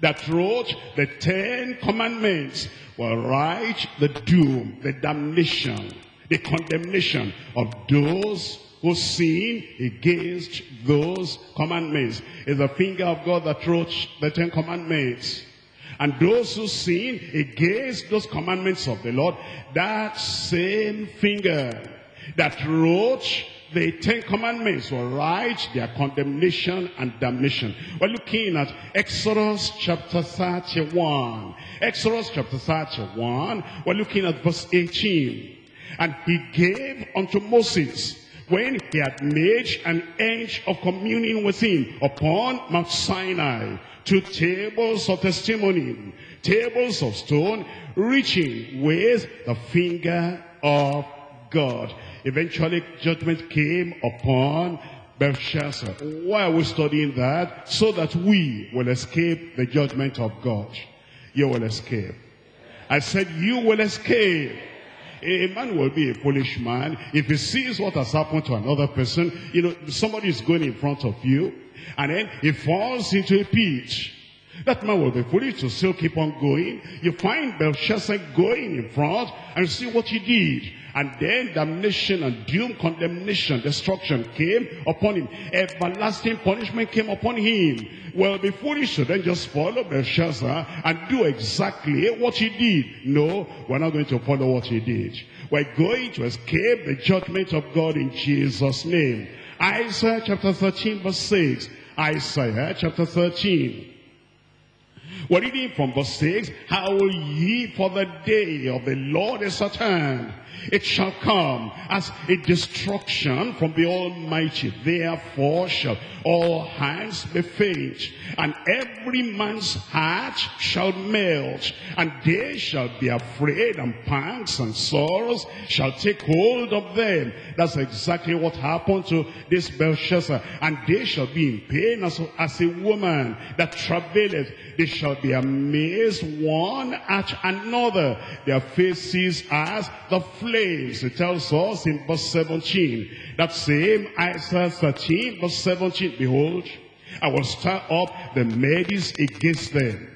that wrote the Ten Commandments will write the doom, the damnation, the condemnation of those who sin against those commandments. It's the finger of God that wrote the Ten Commandments. And those who sin against those commandments of the Lord, that same finger that wrote the Ten Commandments will write their condemnation and damnation. We're looking at Exodus chapter 31. Exodus chapter 31, we're looking at verse 18. And he gave unto Moses, when he had made an edge of communion with him upon Mount Sinai, two tables of testimony, tables of stone, reaching with the finger of God. Eventually, judgment came upon Belshazzar. Why are we studying that? So that we will escape the judgment of God. You will escape. I said, you will escape. A man will be a foolish man if he sees what has happened to another person. You know, somebody is going in front of you, and then he falls into a pit. That man will be foolish to still keep on going. You find Belshazzar going in front and see what he did. And then damnation and doom, condemnation, destruction came upon him. Everlasting punishment came upon him. Well, be foolish to then just follow Belshazzar and do exactly what he did. No, we're not going to follow what he did. We're going to escape the judgment of God in Jesus' name. Isaiah chapter 13 verse 6. Isaiah chapter 13. We're reading from verse 6. How ye for the day of the Lord is at hand? It shall come as a destruction from the Almighty. Therefore shall all hands be faint, and every man's heart shall melt, and they shall be afraid, and pangs and sorrows shall take hold of them. That's exactly what happened to this Belshazzar. And they shall be in pain as, as a woman that travaileth. They shall be amazed one at another. Their faces as the flames. It tells us in verse 17. That same Isaiah 13 verse 17. Behold, I will stir up the Medes against them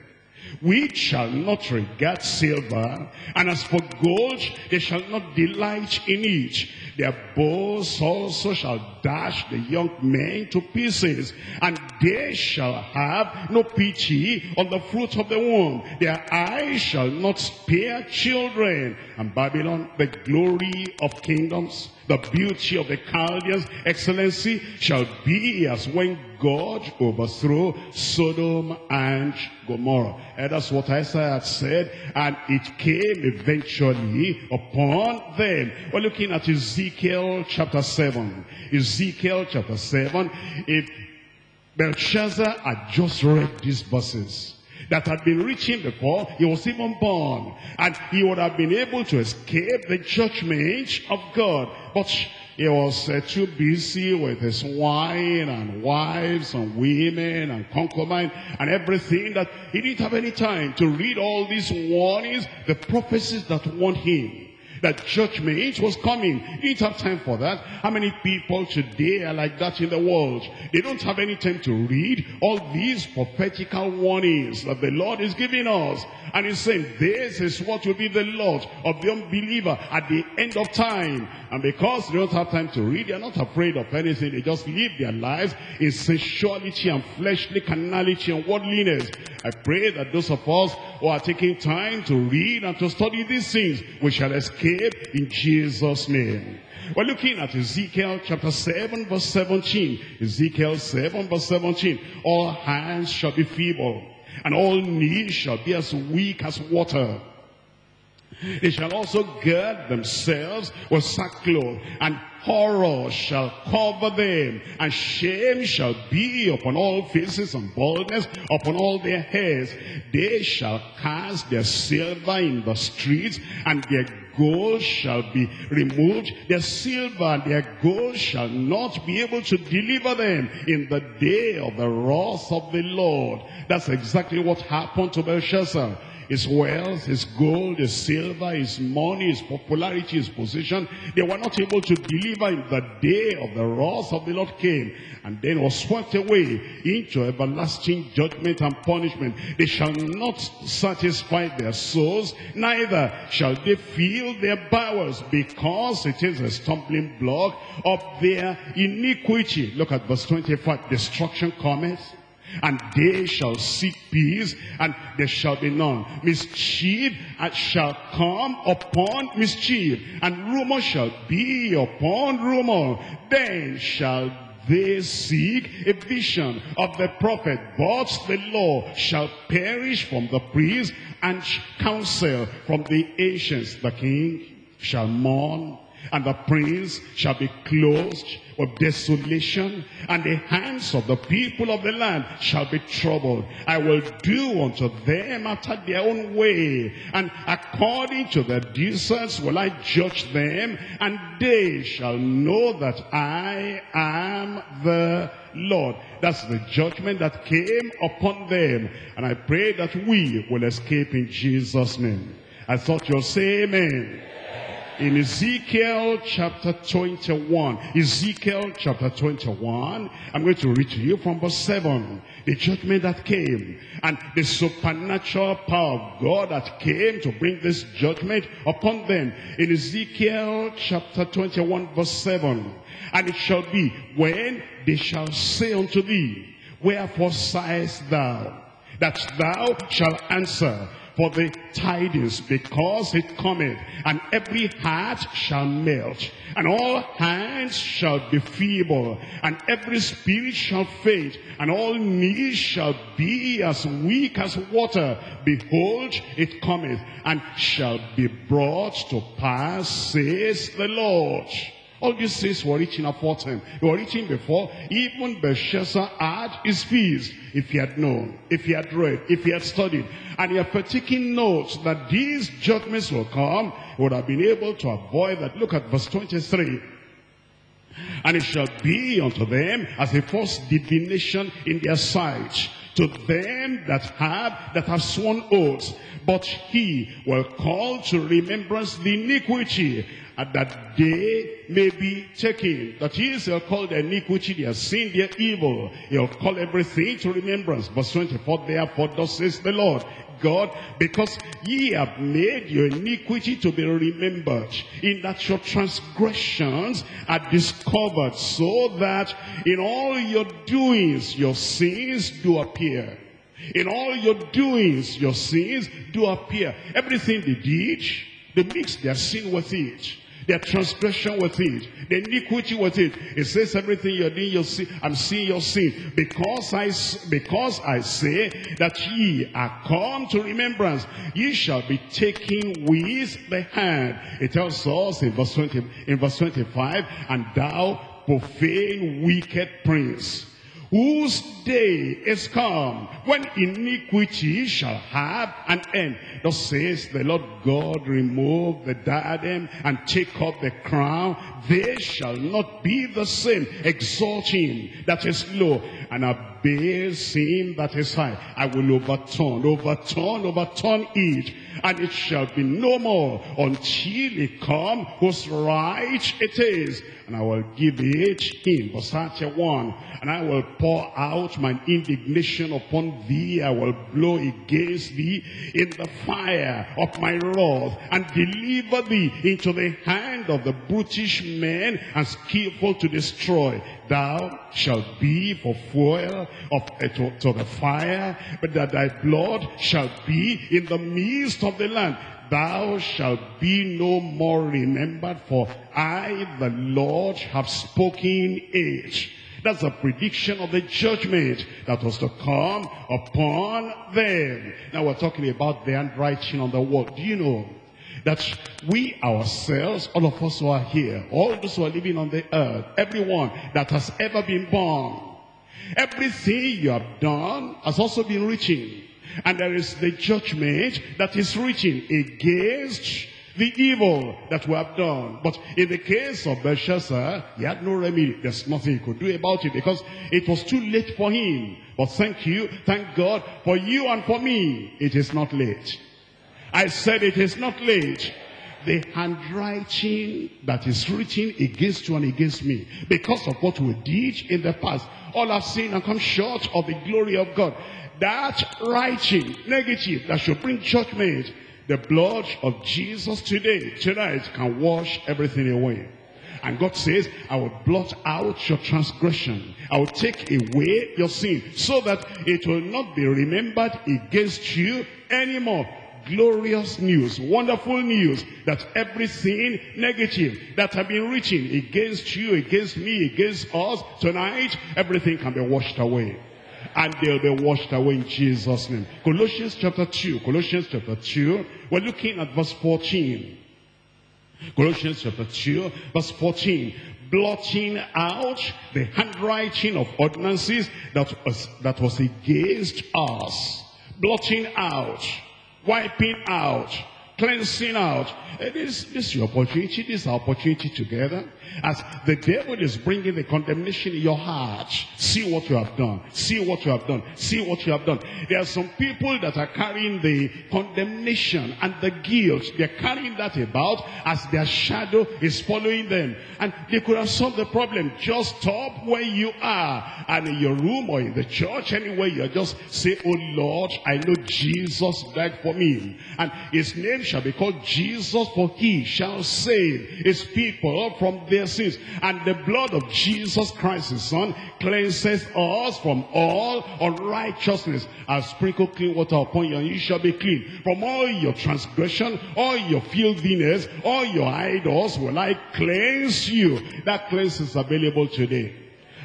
which shall not regard silver, and as for gold, they shall not delight in it. Their bows also shall dash the young men to pieces, and they shall have no pity on the fruit of the womb. Their eyes shall not spare children. And Babylon, the glory of kingdoms, the beauty of the Chaldeans, excellency, shall be as when God overthrew Sodom and Gomorrah. And that's what Isaiah had said, and it came eventually upon them. We're looking at Ezekiel chapter 7. Ezekiel chapter 7. If Belshazzar had just read these verses, that had been reaching before he was even born. And he would have been able to escape the judgment of God. But he was uh, too busy with his wine and wives and women and concubines and everything that he didn't have any time to read all these warnings, the prophecies that warned him that judgment was coming. You don't have time for that. How many people today are like that in the world? They don't have any time to read all these prophetical warnings that the Lord is giving us. And he's saying, this is what will be the lot of the unbeliever at the end of time. And because they don't have time to read, they're not afraid of anything. They just live their lives in sensuality and fleshly carnality and worldliness. I pray that those of us who are taking time to read and to study these things, we shall escape in Jesus' name. We're looking at Ezekiel chapter 7 verse 17. Ezekiel 7 verse 17. All hands shall be feeble and all knees shall be as weak as water. They shall also gird themselves with sackcloth, and horror shall cover them, and shame shall be upon all faces, and baldness upon all their heads. They shall cast their silver in the streets, and their gold shall be removed. Their silver and their gold shall not be able to deliver them in the day of the wrath of the Lord. That's exactly what happened to Belshazzar his wealth, his gold, his silver, his money, his popularity, his position. They were not able to deliver in the day of the wrath of the Lord came. And then was swept away into everlasting judgment and punishment. They shall not satisfy their souls, neither shall they fill their bowels, because it is a stumbling block of their iniquity. Look at verse 25. Destruction cometh and they shall seek peace, and there shall be none. Mischief uh, shall come upon mischief, and rumor shall be upon rumor. Then shall they seek a vision of the prophet, but the law shall perish from the priest, and counsel from the ancients. The king shall mourn, and the prince shall be closed with desolation, and the hands of the people of the land shall be troubled. I will do unto them after their own way, and according to their deserts will I judge them, and they shall know that I am the Lord. That's the judgment that came upon them. And I pray that we will escape in Jesus' name. I thought you'll say amen. In Ezekiel chapter 21, Ezekiel chapter 21, I'm going to read to you from verse 7, the judgment that came, and the supernatural power of God that came to bring this judgment upon them. In Ezekiel chapter 21, verse 7, and it shall be when they shall say unto thee, Wherefore sighest thou? That thou shalt answer, for the tidings, because it cometh, and every heart shall melt, and all hands shall be feeble, and every spirit shall faint, and all knees shall be as weak as water. Behold, it cometh, and shall be brought to pass, says the Lord. All these things were written aforetime. They were written before even Belshazzar had his feast. If he had known, if he had read, if he had studied, and he had taken notes that these judgments will come, would have been able to avoid that. Look at verse 23. And it shall be unto them as a false divination in their sight, to them that have, that have sworn oaths. But he will call to remembrance the iniquity and that they may be taken. That he'll uh, call their iniquity, their sin, their evil. He'll call everything to remembrance. Verse 24, therefore thus says the Lord, God, because ye have made your iniquity to be remembered, in that your transgressions are discovered, so that in all your doings your sins do appear. In all your doings your sins do appear. Everything they did, they mixed their sin with it their transgression with it, the iniquity with it. It says everything you're doing, you see, I'm seeing your sin. Because I, because I say that ye are come to remembrance, ye shall be taken with the hand. It tells us in verse 20, in verse 25, and thou profane wicked prince whose day is come, when iniquity shall have an end. Thus says the Lord God, remove the diadem and take up the crown. They shall not be the same. Exalt him that is low and abase him that is high. I will overturn, overturn, overturn it. And it shall be no more until it come whose right it is. And I will give it him. Verse 31 and I will pour out my indignation upon thee. I will blow against thee in the fire of my wrath and deliver thee into the hand of the brutish men and skillful to destroy. Thou shalt be for fuel of, uh, to, to the fire, but that thy blood shall be in the midst of the land thou shalt be no more remembered, for I, the Lord, have spoken it. That's a prediction of the judgment that was to come upon them. Now we're talking about the handwriting on the wall. Do you know that we ourselves, all of us who are here, all those who are living on the earth, everyone that has ever been born, everything you have done has also been reaching. And there is the judgment that is reaching against the evil that we have done. But in the case of Belshazzar, he had no remedy. There's nothing he could do about it because it was too late for him. But thank you, thank God, for you and for me, it is not late. I said it is not late. The handwriting that is written against you and against me because of what we did in the past. All have seen and come short of the glory of God. That writing, negative, that should bring judgment, the blood of Jesus today, tonight, can wash everything away. And God says, I will blot out your transgression. I will take away your sin so that it will not be remembered against you anymore. Glorious news, wonderful news that everything negative that have been written against you, against me, against us tonight, everything can be washed away and they'll be washed away in Jesus' name. Colossians chapter 2. Colossians chapter 2. We're looking at verse 14. Colossians chapter 2, verse 14. Blotting out the handwriting of ordinances that was, that was against us. Blotting out, wiping out, cleansing out. Uh, this, this is your opportunity. This is our opportunity together. As the devil is bringing the condemnation in your heart. See what you have done. See what you have done. See what you have done. There are some people that are carrying the condemnation and the guilt. They're carrying that about as their shadow is following them. And they could have solved the problem. Just stop where you are. And in your room or in the church, anywhere you are, just say, Oh Lord, I know Jesus died for me. And his name shall be called Jesus, for he shall save his people from their sins. And the blood of Jesus Christ, his son, cleanses us from all unrighteousness. As sprinkle clean water upon you, and you shall be clean. From all your transgression, all your filthiness, all your idols will I cleanse you. That cleanse is available today.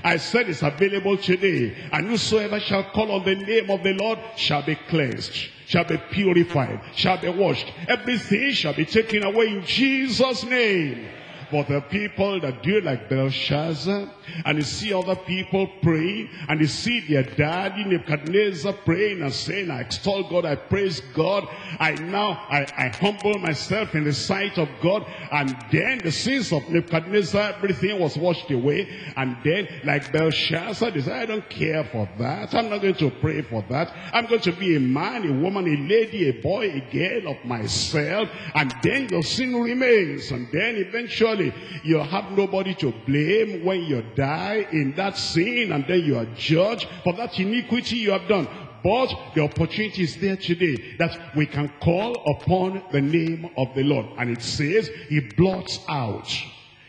I said it's available today. And whosoever shall call on the name of the Lord shall be cleansed, shall be purified, shall be washed. Everything shall be taken away in Jesus' name. But the people that do like Belshazzar, and you see other people praying, and you see their daddy Nebuchadnezzar praying and saying, I extol God, I praise God, I now, I, I humble myself in the sight of God, and then the sins of Nebuchadnezzar, everything was washed away, and then like Belshazzar, they said, I don't care for that, I'm not going to pray for that, I'm going to be a man, a woman, a lady, a boy, a girl of myself, and then your sin remains, and then eventually you have nobody to blame when you die in that sin and then you are judged for that iniquity you have done. But the opportunity is there today that we can call upon the name of the Lord. And it says he blots out,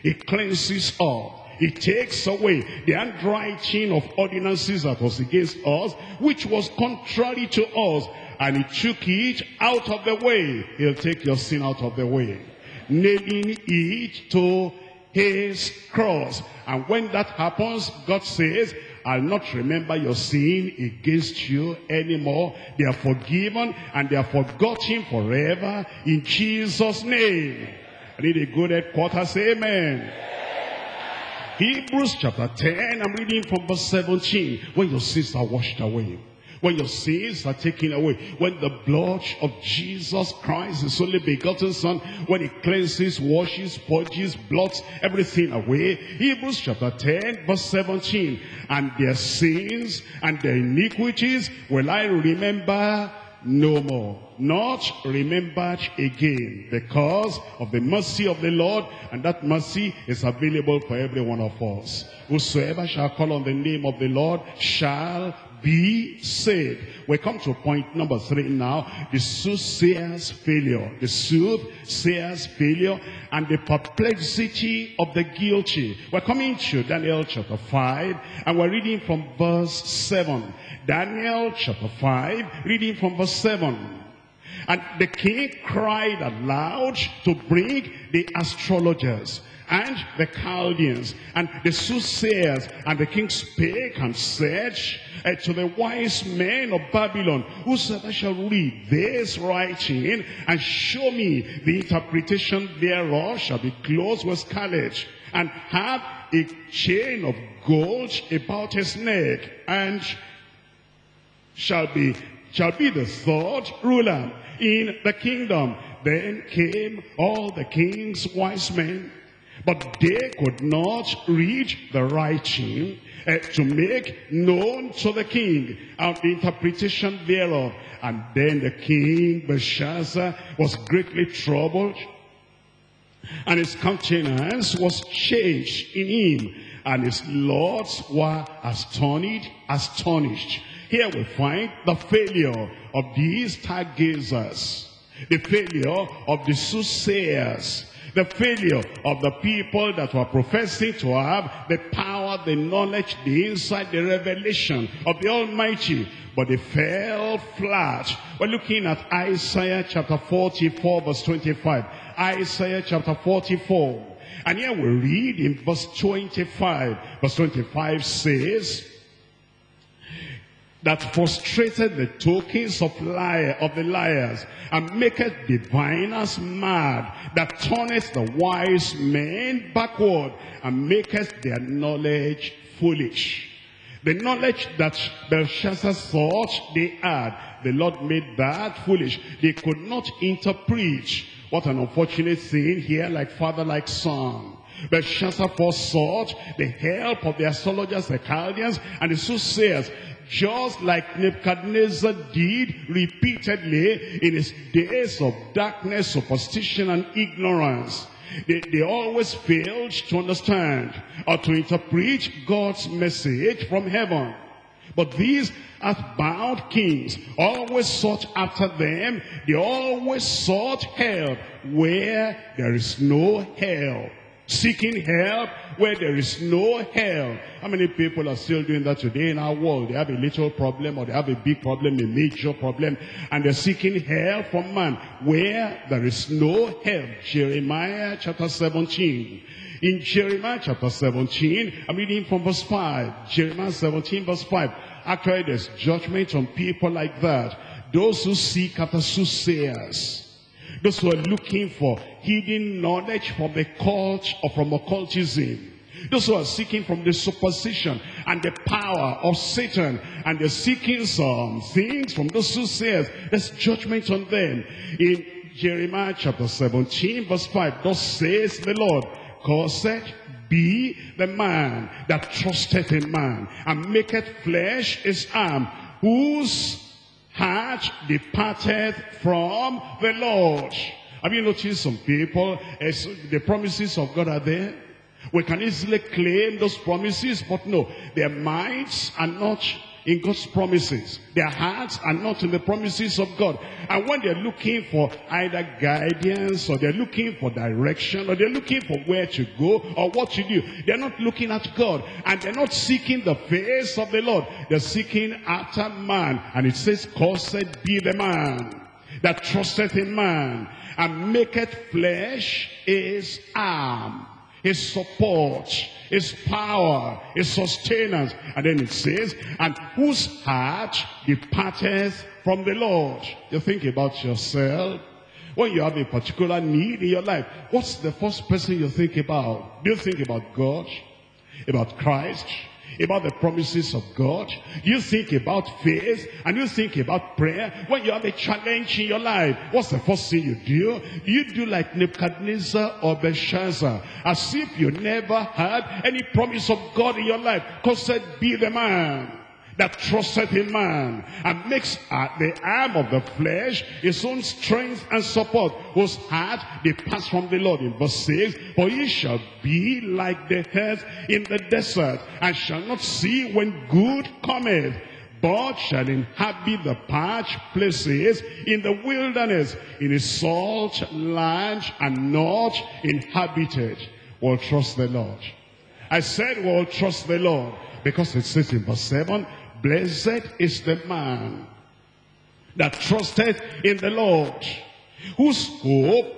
he cleanses all. he takes away the handwriting of ordinances that was against us, which was contrary to us. And he took it out of the way. He'll take your sin out of the way nailing it to his cross. And when that happens, God says, I'll not remember your sin against you anymore. They are forgiven and they are forgotten forever in Jesus' name. I need a good headquarters, amen. Hebrews chapter 10, I'm reading from verse 17. When your sins are washed away. When your sins are taken away. When the blood of Jesus Christ, his only begotten son, when he cleanses, washes, purges, blots everything away. Hebrews chapter 10 verse 17. And their sins and their iniquities will I remember no more. Not remembered again because of the mercy of the Lord and that mercy is available for every one of us. Whosoever shall call on the name of the Lord shall be saved. We come to point number three now. The soothsayer's failure. The soothsayer's failure and the perplexity of the guilty. We're coming to Daniel chapter 5 and we're reading from verse 7. Daniel chapter 5, reading from verse 7. And the king cried aloud to bring the astrologers and the Chaldeans and the soothsayers. And the king spake and said uh, to the wise men of Babylon, Whosoever shall read this writing and show me the interpretation thereof shall be clothed with scarlet and have a chain of gold about his neck and shall be shall be the third ruler in the kingdom. Then came all the king's wise men but they could not read the writing uh, to make known to the king and the interpretation thereof. And then the king Belshazzar was greatly troubled and his countenance was changed in him and his lords were astonished, astonished. Here we find the failure of these stargazers, the failure of the soothsayers, the failure of the people that were professing to have the power, the knowledge, the insight, the revelation of the Almighty. But they fell flat. We're looking at Isaiah chapter 44 verse 25. Isaiah chapter 44. And here we read in verse 25. Verse 25 says, that frustrated the tokens of liar of the liars and maketh diviners mad that turneth the wise men backward and maketh their knowledge foolish The knowledge that Belshazzar thought they had, the Lord made that foolish. They could not interpret. What an unfortunate thing here, like father, like son. Belshazzar sought the help of the astrologers, the Chaldeans, and the soothsayers, just like Nebuchadnezzar did repeatedly in his days of darkness, superstition, and ignorance. They, they always failed to understand or to interpret God's message from heaven. But these earthbound kings always sought after them. They always sought help where there is no help seeking help where there is no help. How many people are still doing that today in our world? They have a little problem or they have a big problem, a major problem, and they're seeking help from man where there is no help. Jeremiah chapter 17. In Jeremiah chapter 17, I'm reading from verse 5. Jeremiah 17 verse 5. Actually, there's judgment on people like that. Those who seek after soothsayers those who are looking for hidden knowledge from the cult or from occultism. Those who are seeking from the superstition and the power of Satan. And they're seeking some things from those who says there's judgment on them. In Jeremiah chapter 17 verse 5, thus says the Lord, Cursed be the man that trusteth in man and maketh flesh his arm, whose heart departed from the Lord. Have you noticed some people, as the promises of God are there? We can easily claim those promises, but no, their minds are not in God's promises. Their hearts are not in the promises of God. And when they're looking for either guidance or they're looking for direction or they're looking for where to go or what to do, they're not looking at God and they're not seeking the face of the Lord. They're seeking after man. And it says, Cursed be the man that trusteth in man and maketh flesh his arm his support, his power, his sustenance. And then it says, and whose heart departeth from the Lord. You think about yourself. When you have a particular need in your life, what's the first person you think about? Do you think about God? About Christ? About the promises of God. You think about faith and you think about prayer. When you have a challenge in your life, what's the first thing you do? You do like Nebuchadnezzar or Belshazzar, as if you never had any promise of God in your life. Because said, be the man that trusteth in man and makes uh, the arm of the flesh his own strength and support whose heart departs from the Lord. In verse 6 for he shall be like the earth in the desert and shall not see when good cometh but shall inhabit the parched places in the wilderness in a salt land and not inhabited. Will trust the Lord. I said will trust the Lord because it says in verse 7 Blessed is the man that trusteth in the Lord, whose hope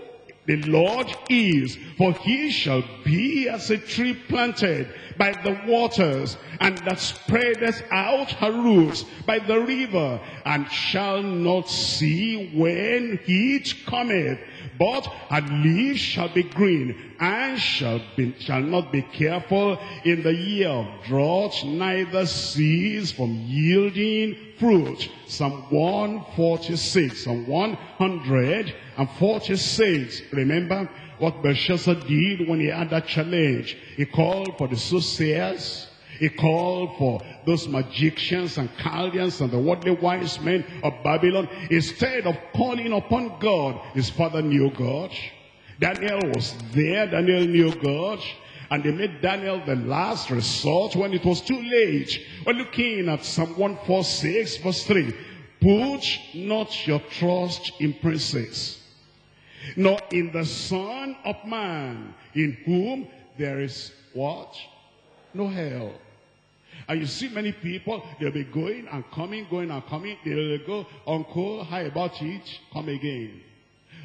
the Lord is, for he shall be as a tree planted by the waters, and that spreadeth out her roots by the river, and shall not see when heat cometh, but her leaves shall be green, and shall, be, shall not be careful in the year of drought, neither cease from yielding fruit. Psalm 146, Psalm 146. Remember what Belshazzar did when he had that challenge. He called for the soothsayers, he called for those magicians and Chaldeans and the worldly wise men of Babylon. Instead of calling upon God, his father knew God. Daniel was there. Daniel knew God. And they made Daniel the last resort when it was too late. We're looking at Psalm 146 verse 3. Put not your trust in princes, nor in the Son of Man, in whom there is what? No hell. And you see many people, they'll be going and coming, going and coming. They'll go, Uncle, how about it? Come again.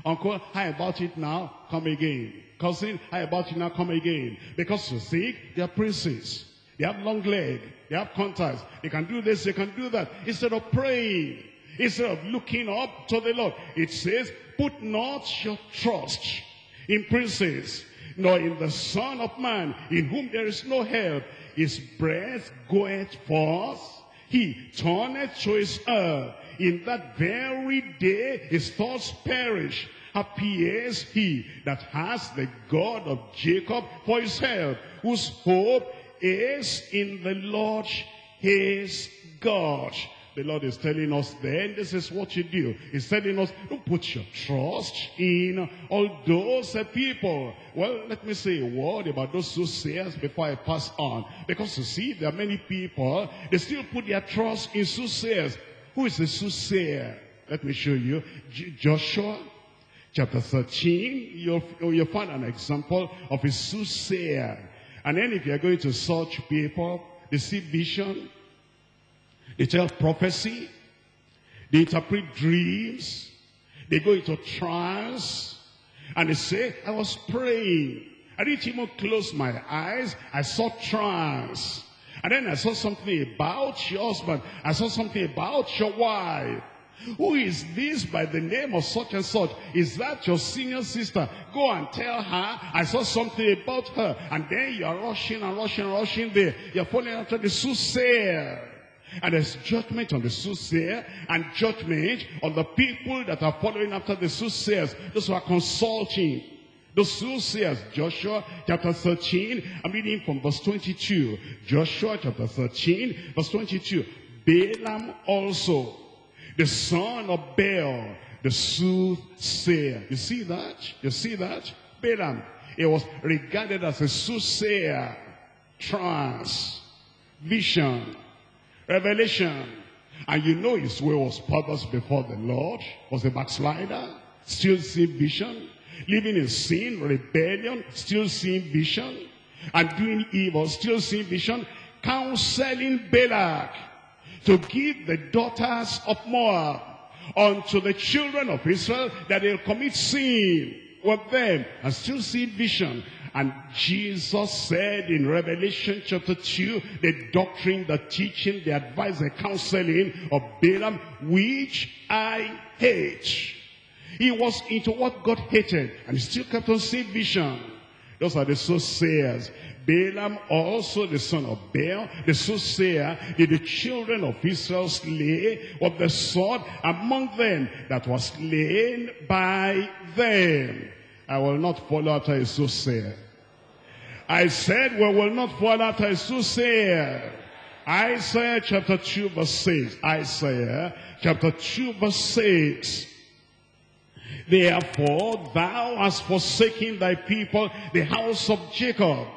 Uncle, how about it now? Come again. Cousin, how about it now? Come again. Because you see, they're princes. They have long leg. They have contacts. They can do this, they can do that. Instead of praying, instead of looking up to the Lord, it says, put not your trust in princes. Nor in the Son of Man, in whom there is no help. His breath goeth forth, he turneth to his earth. In that very day his thoughts perish. Happy is he that has the God of Jacob for his help, whose hope is in the Lord his God. The Lord is telling us then, this is what you do. He's telling us, don't put your trust in all those uh, people. Well, let me say a word about those soothsayers before I pass on. Because you see, there are many people, they still put their trust in soothsayers. Who is a soothsayer? Let me show you. J Joshua chapter 13, you'll, you'll find an example of a soothsayer. And then if you're going to search people, they see vision, they tell prophecy. They interpret dreams. They go into trance. And they say, I was praying. I didn't even close my eyes. I saw trance. And then I saw something about your husband. I saw something about your wife. Who is this by the name of such and such? Is that your senior sister? Go and tell her, I saw something about her. And then you're rushing and rushing and rushing there. You're falling after the soothsayer. And there's judgment on the soothsayer and judgment on the people that are following after the soothsayers. Those who are consulting. The soothsayers, Joshua chapter 13, I'm reading from verse 22. Joshua chapter 13, verse 22. Balaam also, the son of Beor, the soothsayer. You see that? You see that? Balaam, he was regarded as a soothsayer, trance, vision, Revelation. And you know his way was purpose before the Lord. Was a backslider. Still seeing vision. Living in sin, rebellion. Still seeing vision. And doing evil. Still seeing vision. Counseling Balak to give the daughters of Moab unto the children of Israel that they'll commit sin with them and still see vision and Jesus said in Revelation chapter 2, the doctrine, the teaching, the advice, the counseling of Balaam, which I hate. He was into what God hated, and still kept on seeing vision. Those are the soothsayers. Balaam also the son of Beor, the soothsayer, did the children of Israel slay of the sword among them that was slain by them. I will not follow after a soothsayer. I said we will not fall after a soothsayer. Isaiah chapter 2 verse 6. Isaiah chapter 2 verse 6. Therefore thou hast forsaken thy people, the house of Jacob,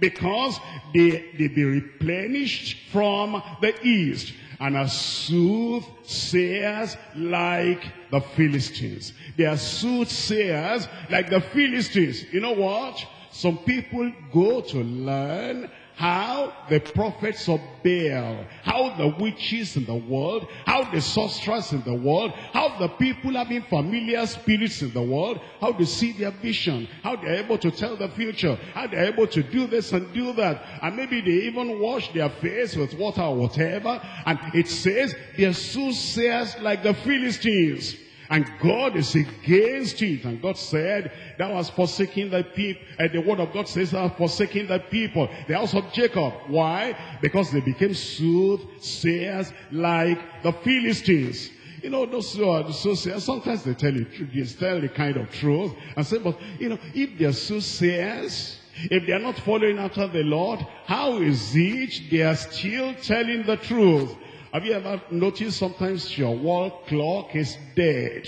because they, they be replenished from the east, and are soothsayers like the Philistines. They are soothsayers like the Philistines. You know what? Some people go to learn how the prophets of Baal, how the witches in the world, how the sorcerers in the world, how the people having familiar spirits in the world, how they see their vision, how they're able to tell the future, how they're able to do this and do that. And maybe they even wash their face with water or whatever. And it says they're soothsayers like the Philistines. And God is against it. And God said, thou hast forsaken thy people. And the word of God says, thou hast forsaken thy people. The house of Jacob. Why? Because they became soothsayers like the Philistines. You know, those who are soothsayers, sometimes they tell you truth. They tell the kind of truth. And say, but, you know, if they're soothsayers, if they are not following after the Lord, how is it they are still telling the truth? Have you ever noticed sometimes your wall clock is dead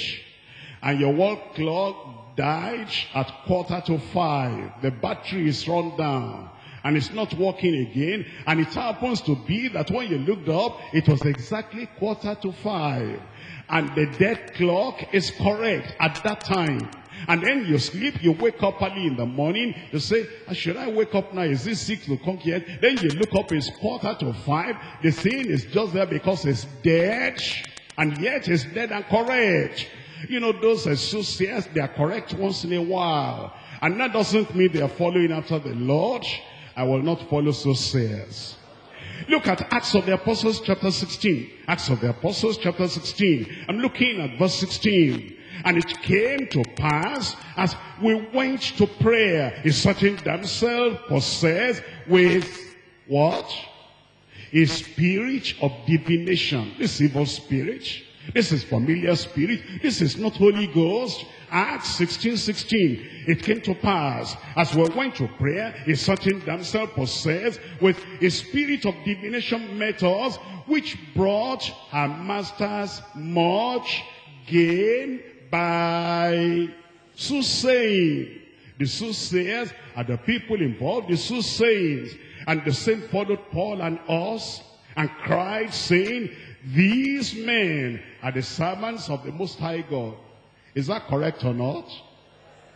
and your wall clock died at quarter to five. The battery is run down and it's not working again. And it happens to be that when you looked up, it was exactly quarter to five. And the dead clock is correct at that time. And then you sleep, you wake up early in the morning, you say, ah, should I wake up now? Is this six o'clock yet? Then you look up, it's quarter to five. The thing is just there because it's dead, and yet it's dead and correct. You know, those associates, they are correct once in a while. And that doesn't mean they are following after the Lord. I will not follow soothsayers. Look at Acts of the Apostles chapter 16. Acts of the Apostles chapter 16. I'm looking at verse 16. And it came to pass as we went to prayer, a certain damsel possessed with what? A spirit of divination. This evil spirit. This is familiar spirit. This is not Holy Ghost. Acts 16, 16. It came to pass, as we went to prayer, a certain damsel possessed with a spirit of divination met us, which brought her masters much gain by soothsaying. The soothsayers are the people involved, the soothsayers. And the same followed Paul and us and cried, saying, These men are the servants of the Most High God. Is that correct or not?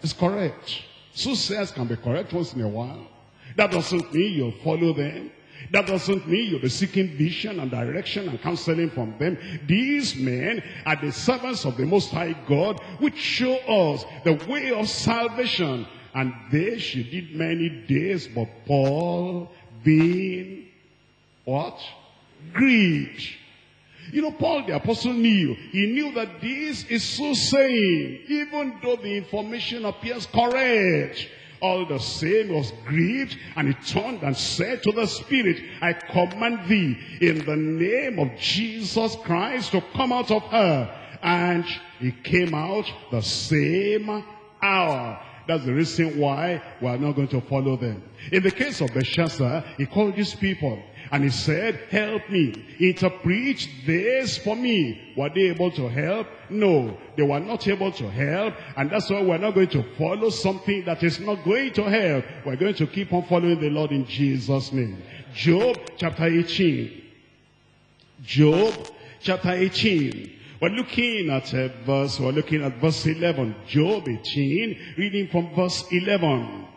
It's correct. Soothsayers can be correct once in a while. That doesn't mean you'll follow them. That doesn't mean you'll be seeking vision and direction and counseling from them. These men are the servants of the Most High God, which show us the way of salvation. And they she did many days, but Paul being what? Grieved. You know, Paul the apostle knew. He knew that this is soothsaying, even though the information appears correct. All the same was grieved, and he turned and said to the Spirit, I command thee in the name of Jesus Christ to come out of her. And he came out the same hour. That's the reason why we are not going to follow them. In the case of Belshazzar, he called these people and he said, help me, interpret this for me. Were they able to help? No, they were not able to help. And that's why we're not going to follow something that is not going to help. We're going to keep on following the Lord in Jesus' name. Job chapter 18. Job chapter 18. We're looking at uh, verse, we're looking at verse 11. Job 18, reading from verse 11.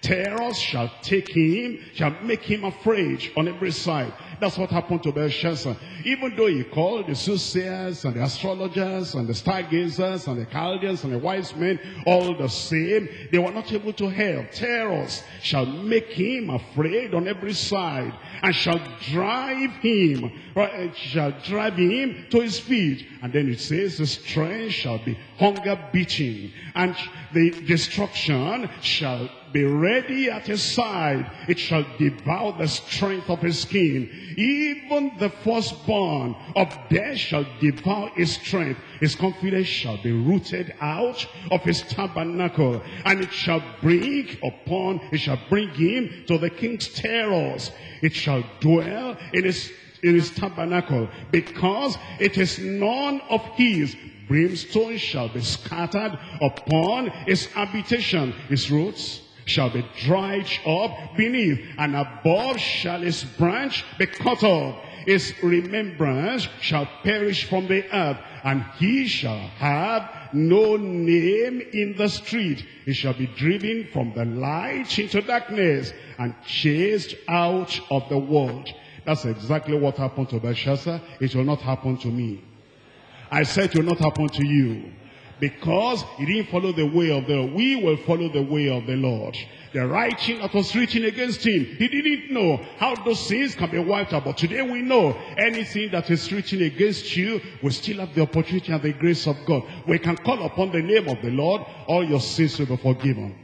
Terrors shall take him, shall make him afraid on every side. That's what happened to Belshazzar. Even though he called the soothsayers and the astrologers and the stargazers and the Chaldeans and the wise men all the same, they were not able to help. Terrors shall make him afraid on every side and shall drive him, right, shall drive him to his feet. And then it says the strength shall be hunger beating and the destruction shall be ready at his side. It shall devour the strength of his skin. Even the firstborn of death shall devour his strength. His confidence shall be rooted out of his tabernacle. And it shall bring upon, it shall bring him to the king's terrors. It shall dwell in his in his tabernacle, because it is none of his. Brimstone shall be scattered upon his habitation, his roots shall be dried up beneath, and above shall his branch be cut off. His remembrance shall perish from the earth, and he shall have no name in the street. He shall be driven from the light into darkness, and chased out of the world. That's exactly what happened to Belshazzar. It will not happen to me. I said it will not happen to you. Because he didn't follow the way of the Lord. We will follow the way of the Lord. The writing that was written against him, he didn't know how those sins can be wiped out. But today we know anything that is written against you, we still have the opportunity and the grace of God. We can call upon the name of the Lord, all your sins will be forgiven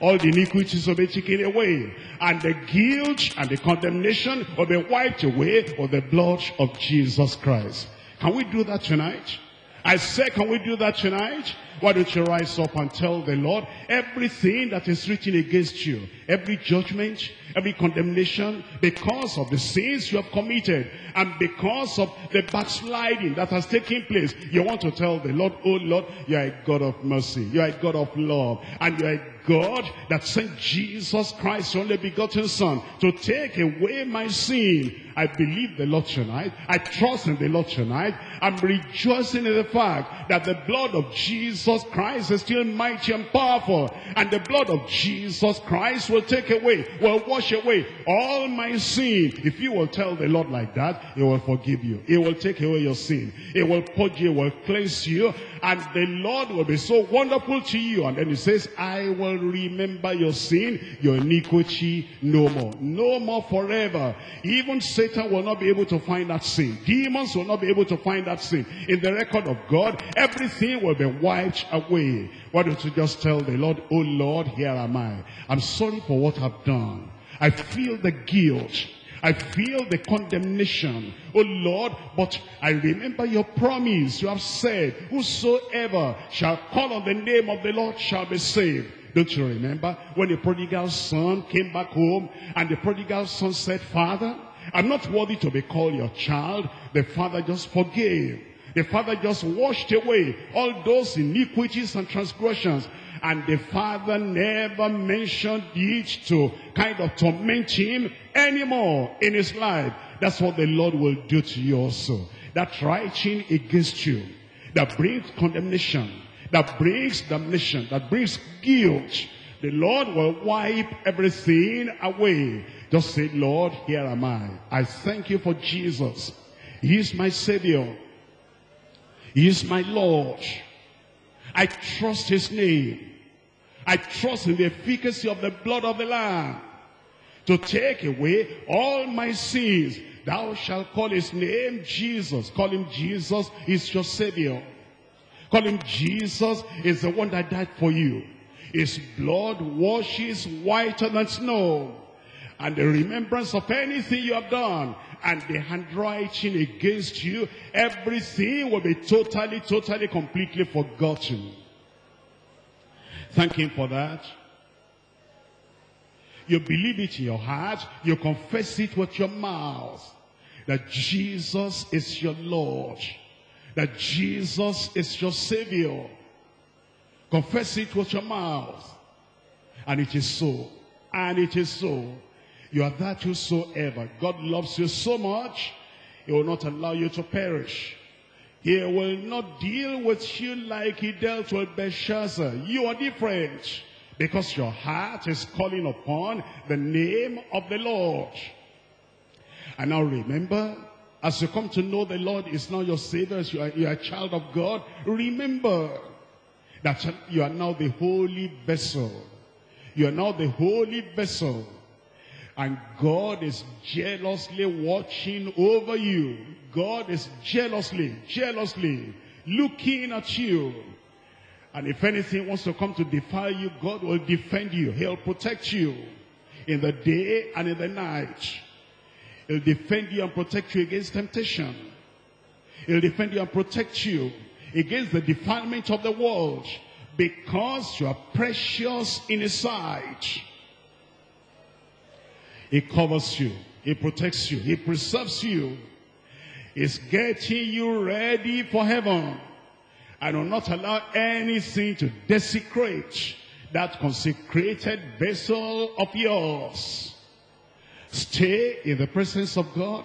all the iniquities will be taken away. And the guilt and the condemnation will be wiped away with the blood of Jesus Christ. Can we do that tonight? I say, can we do that tonight? Why don't you rise up and tell the Lord everything that is written against you, every judgment, every condemnation, because of the sins you have committed, and because of the backsliding that has taken place. You want to tell the Lord, oh Lord, you are a God of mercy, you are a God of love, and you are a God that sent Jesus Christ, your only begotten Son, to take away my sin. I believe the Lord tonight. I trust in the Lord tonight. I'm rejoicing in the fact that the blood of Jesus Christ is still mighty and powerful. And the blood of Jesus Christ will take away, will wash away all my sin. If you will tell the Lord like that, he will forgive you. He will take away your sin. He will purge you, will cleanse you. And the Lord will be so wonderful to you. And then he says, I will remember your sin, your iniquity no more. No more forever. Even Satan will not be able to find that sin. Demons will not be able to find that sin. In the record of God, everything will be wiped away. Why don't you just tell the Lord, oh Lord, here am I. I'm sorry for what I've done. I feel the guilt. I feel the condemnation. Oh Lord, but I remember your promise. You have said, whosoever shall call on the name of the Lord shall be saved. Don't you remember when the prodigal son came back home and the prodigal son said, Father, I'm not worthy to be called your child. The father just forgave. The father just washed away all those iniquities and transgressions. And the father never mentioned it to kind of torment him anymore in his life. That's what the Lord will do to you also. That writing against you, that brings condemnation, that brings damnation, that brings guilt, the Lord will wipe everything away. Just say, Lord, here am I. I thank you for Jesus. He is my Savior. He is my Lord. I trust his name. I trust in the efficacy of the blood of the Lamb to take away all my sins. Thou shalt call his name Jesus. Call him Jesus is your Savior. Call him Jesus is the one that died for you. His blood washes whiter than snow. And the remembrance of anything you have done and the handwriting against you, everything will be totally, totally, completely forgotten. Thank him for that. You believe it in your heart. You confess it with your mouth. That Jesus is your Lord. That Jesus is your Savior. Confess it with your mouth. And it is so. And it is so. You are that whosoever. God loves you so much, He will not allow you to perish. He will not deal with you like He dealt with Belshazzar. You are different because your heart is calling upon the name of the Lord. And now remember, as you come to know the Lord is now your Savior, as you are, you are a child of God, remember that you are now the holy vessel. You are now the holy vessel and God is jealously watching over you. God is jealously, jealously looking at you. And if anything wants to come to defile you, God will defend you. He'll protect you in the day and in the night. He'll defend you and protect you against temptation. He'll defend you and protect you against the defilement of the world because you are precious in His sight. He covers you. He protects you. He preserves you. He's getting you ready for heaven. And will not allow anything to desecrate that consecrated vessel of yours. Stay in the presence of God.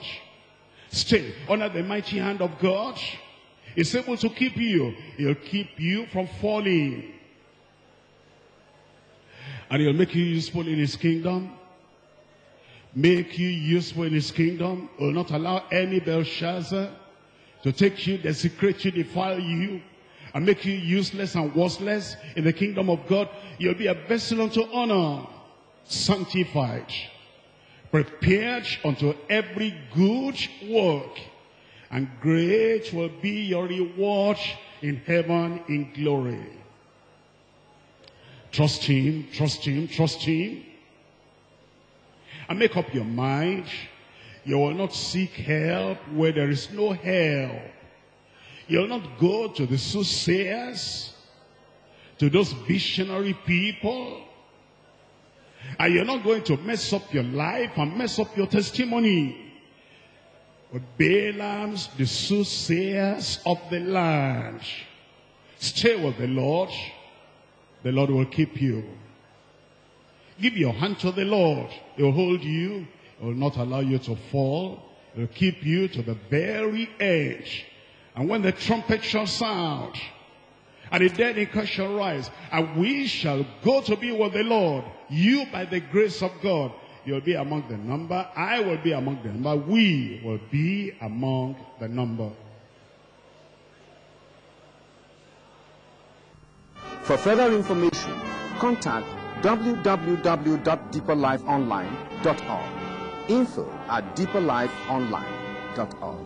Stay under the mighty hand of God. He's able to keep you. He'll keep you from falling. And he'll make you useful in his kingdom make you useful in his kingdom, will not allow any Belshazzar to take you, desecrate you, defile you, and make you useless and worthless in the kingdom of God. You'll be a vessel unto honor, sanctified, prepared unto every good work, and great will be your reward in heaven in glory. Trust him, trust him, trust him. And make up your mind. You will not seek help where there is no help. You will not go to the soothsayers, to those visionary people. And you're not going to mess up your life and mess up your testimony. But Balaam's the soothsayers of the land. Stay with the Lord. The Lord will keep you. Give your hand to the Lord. He will hold you. He will not allow you to fall. He will keep you to the very edge. And when the trumpet shall sound, and the dead in Christ shall rise, and we shall go to be with the Lord, you by the grace of God, you'll be among the number, I will be among the number, we will be among the number. For further information, contact www.deeperlifeonline.org. Info at deeperlifeonline.org.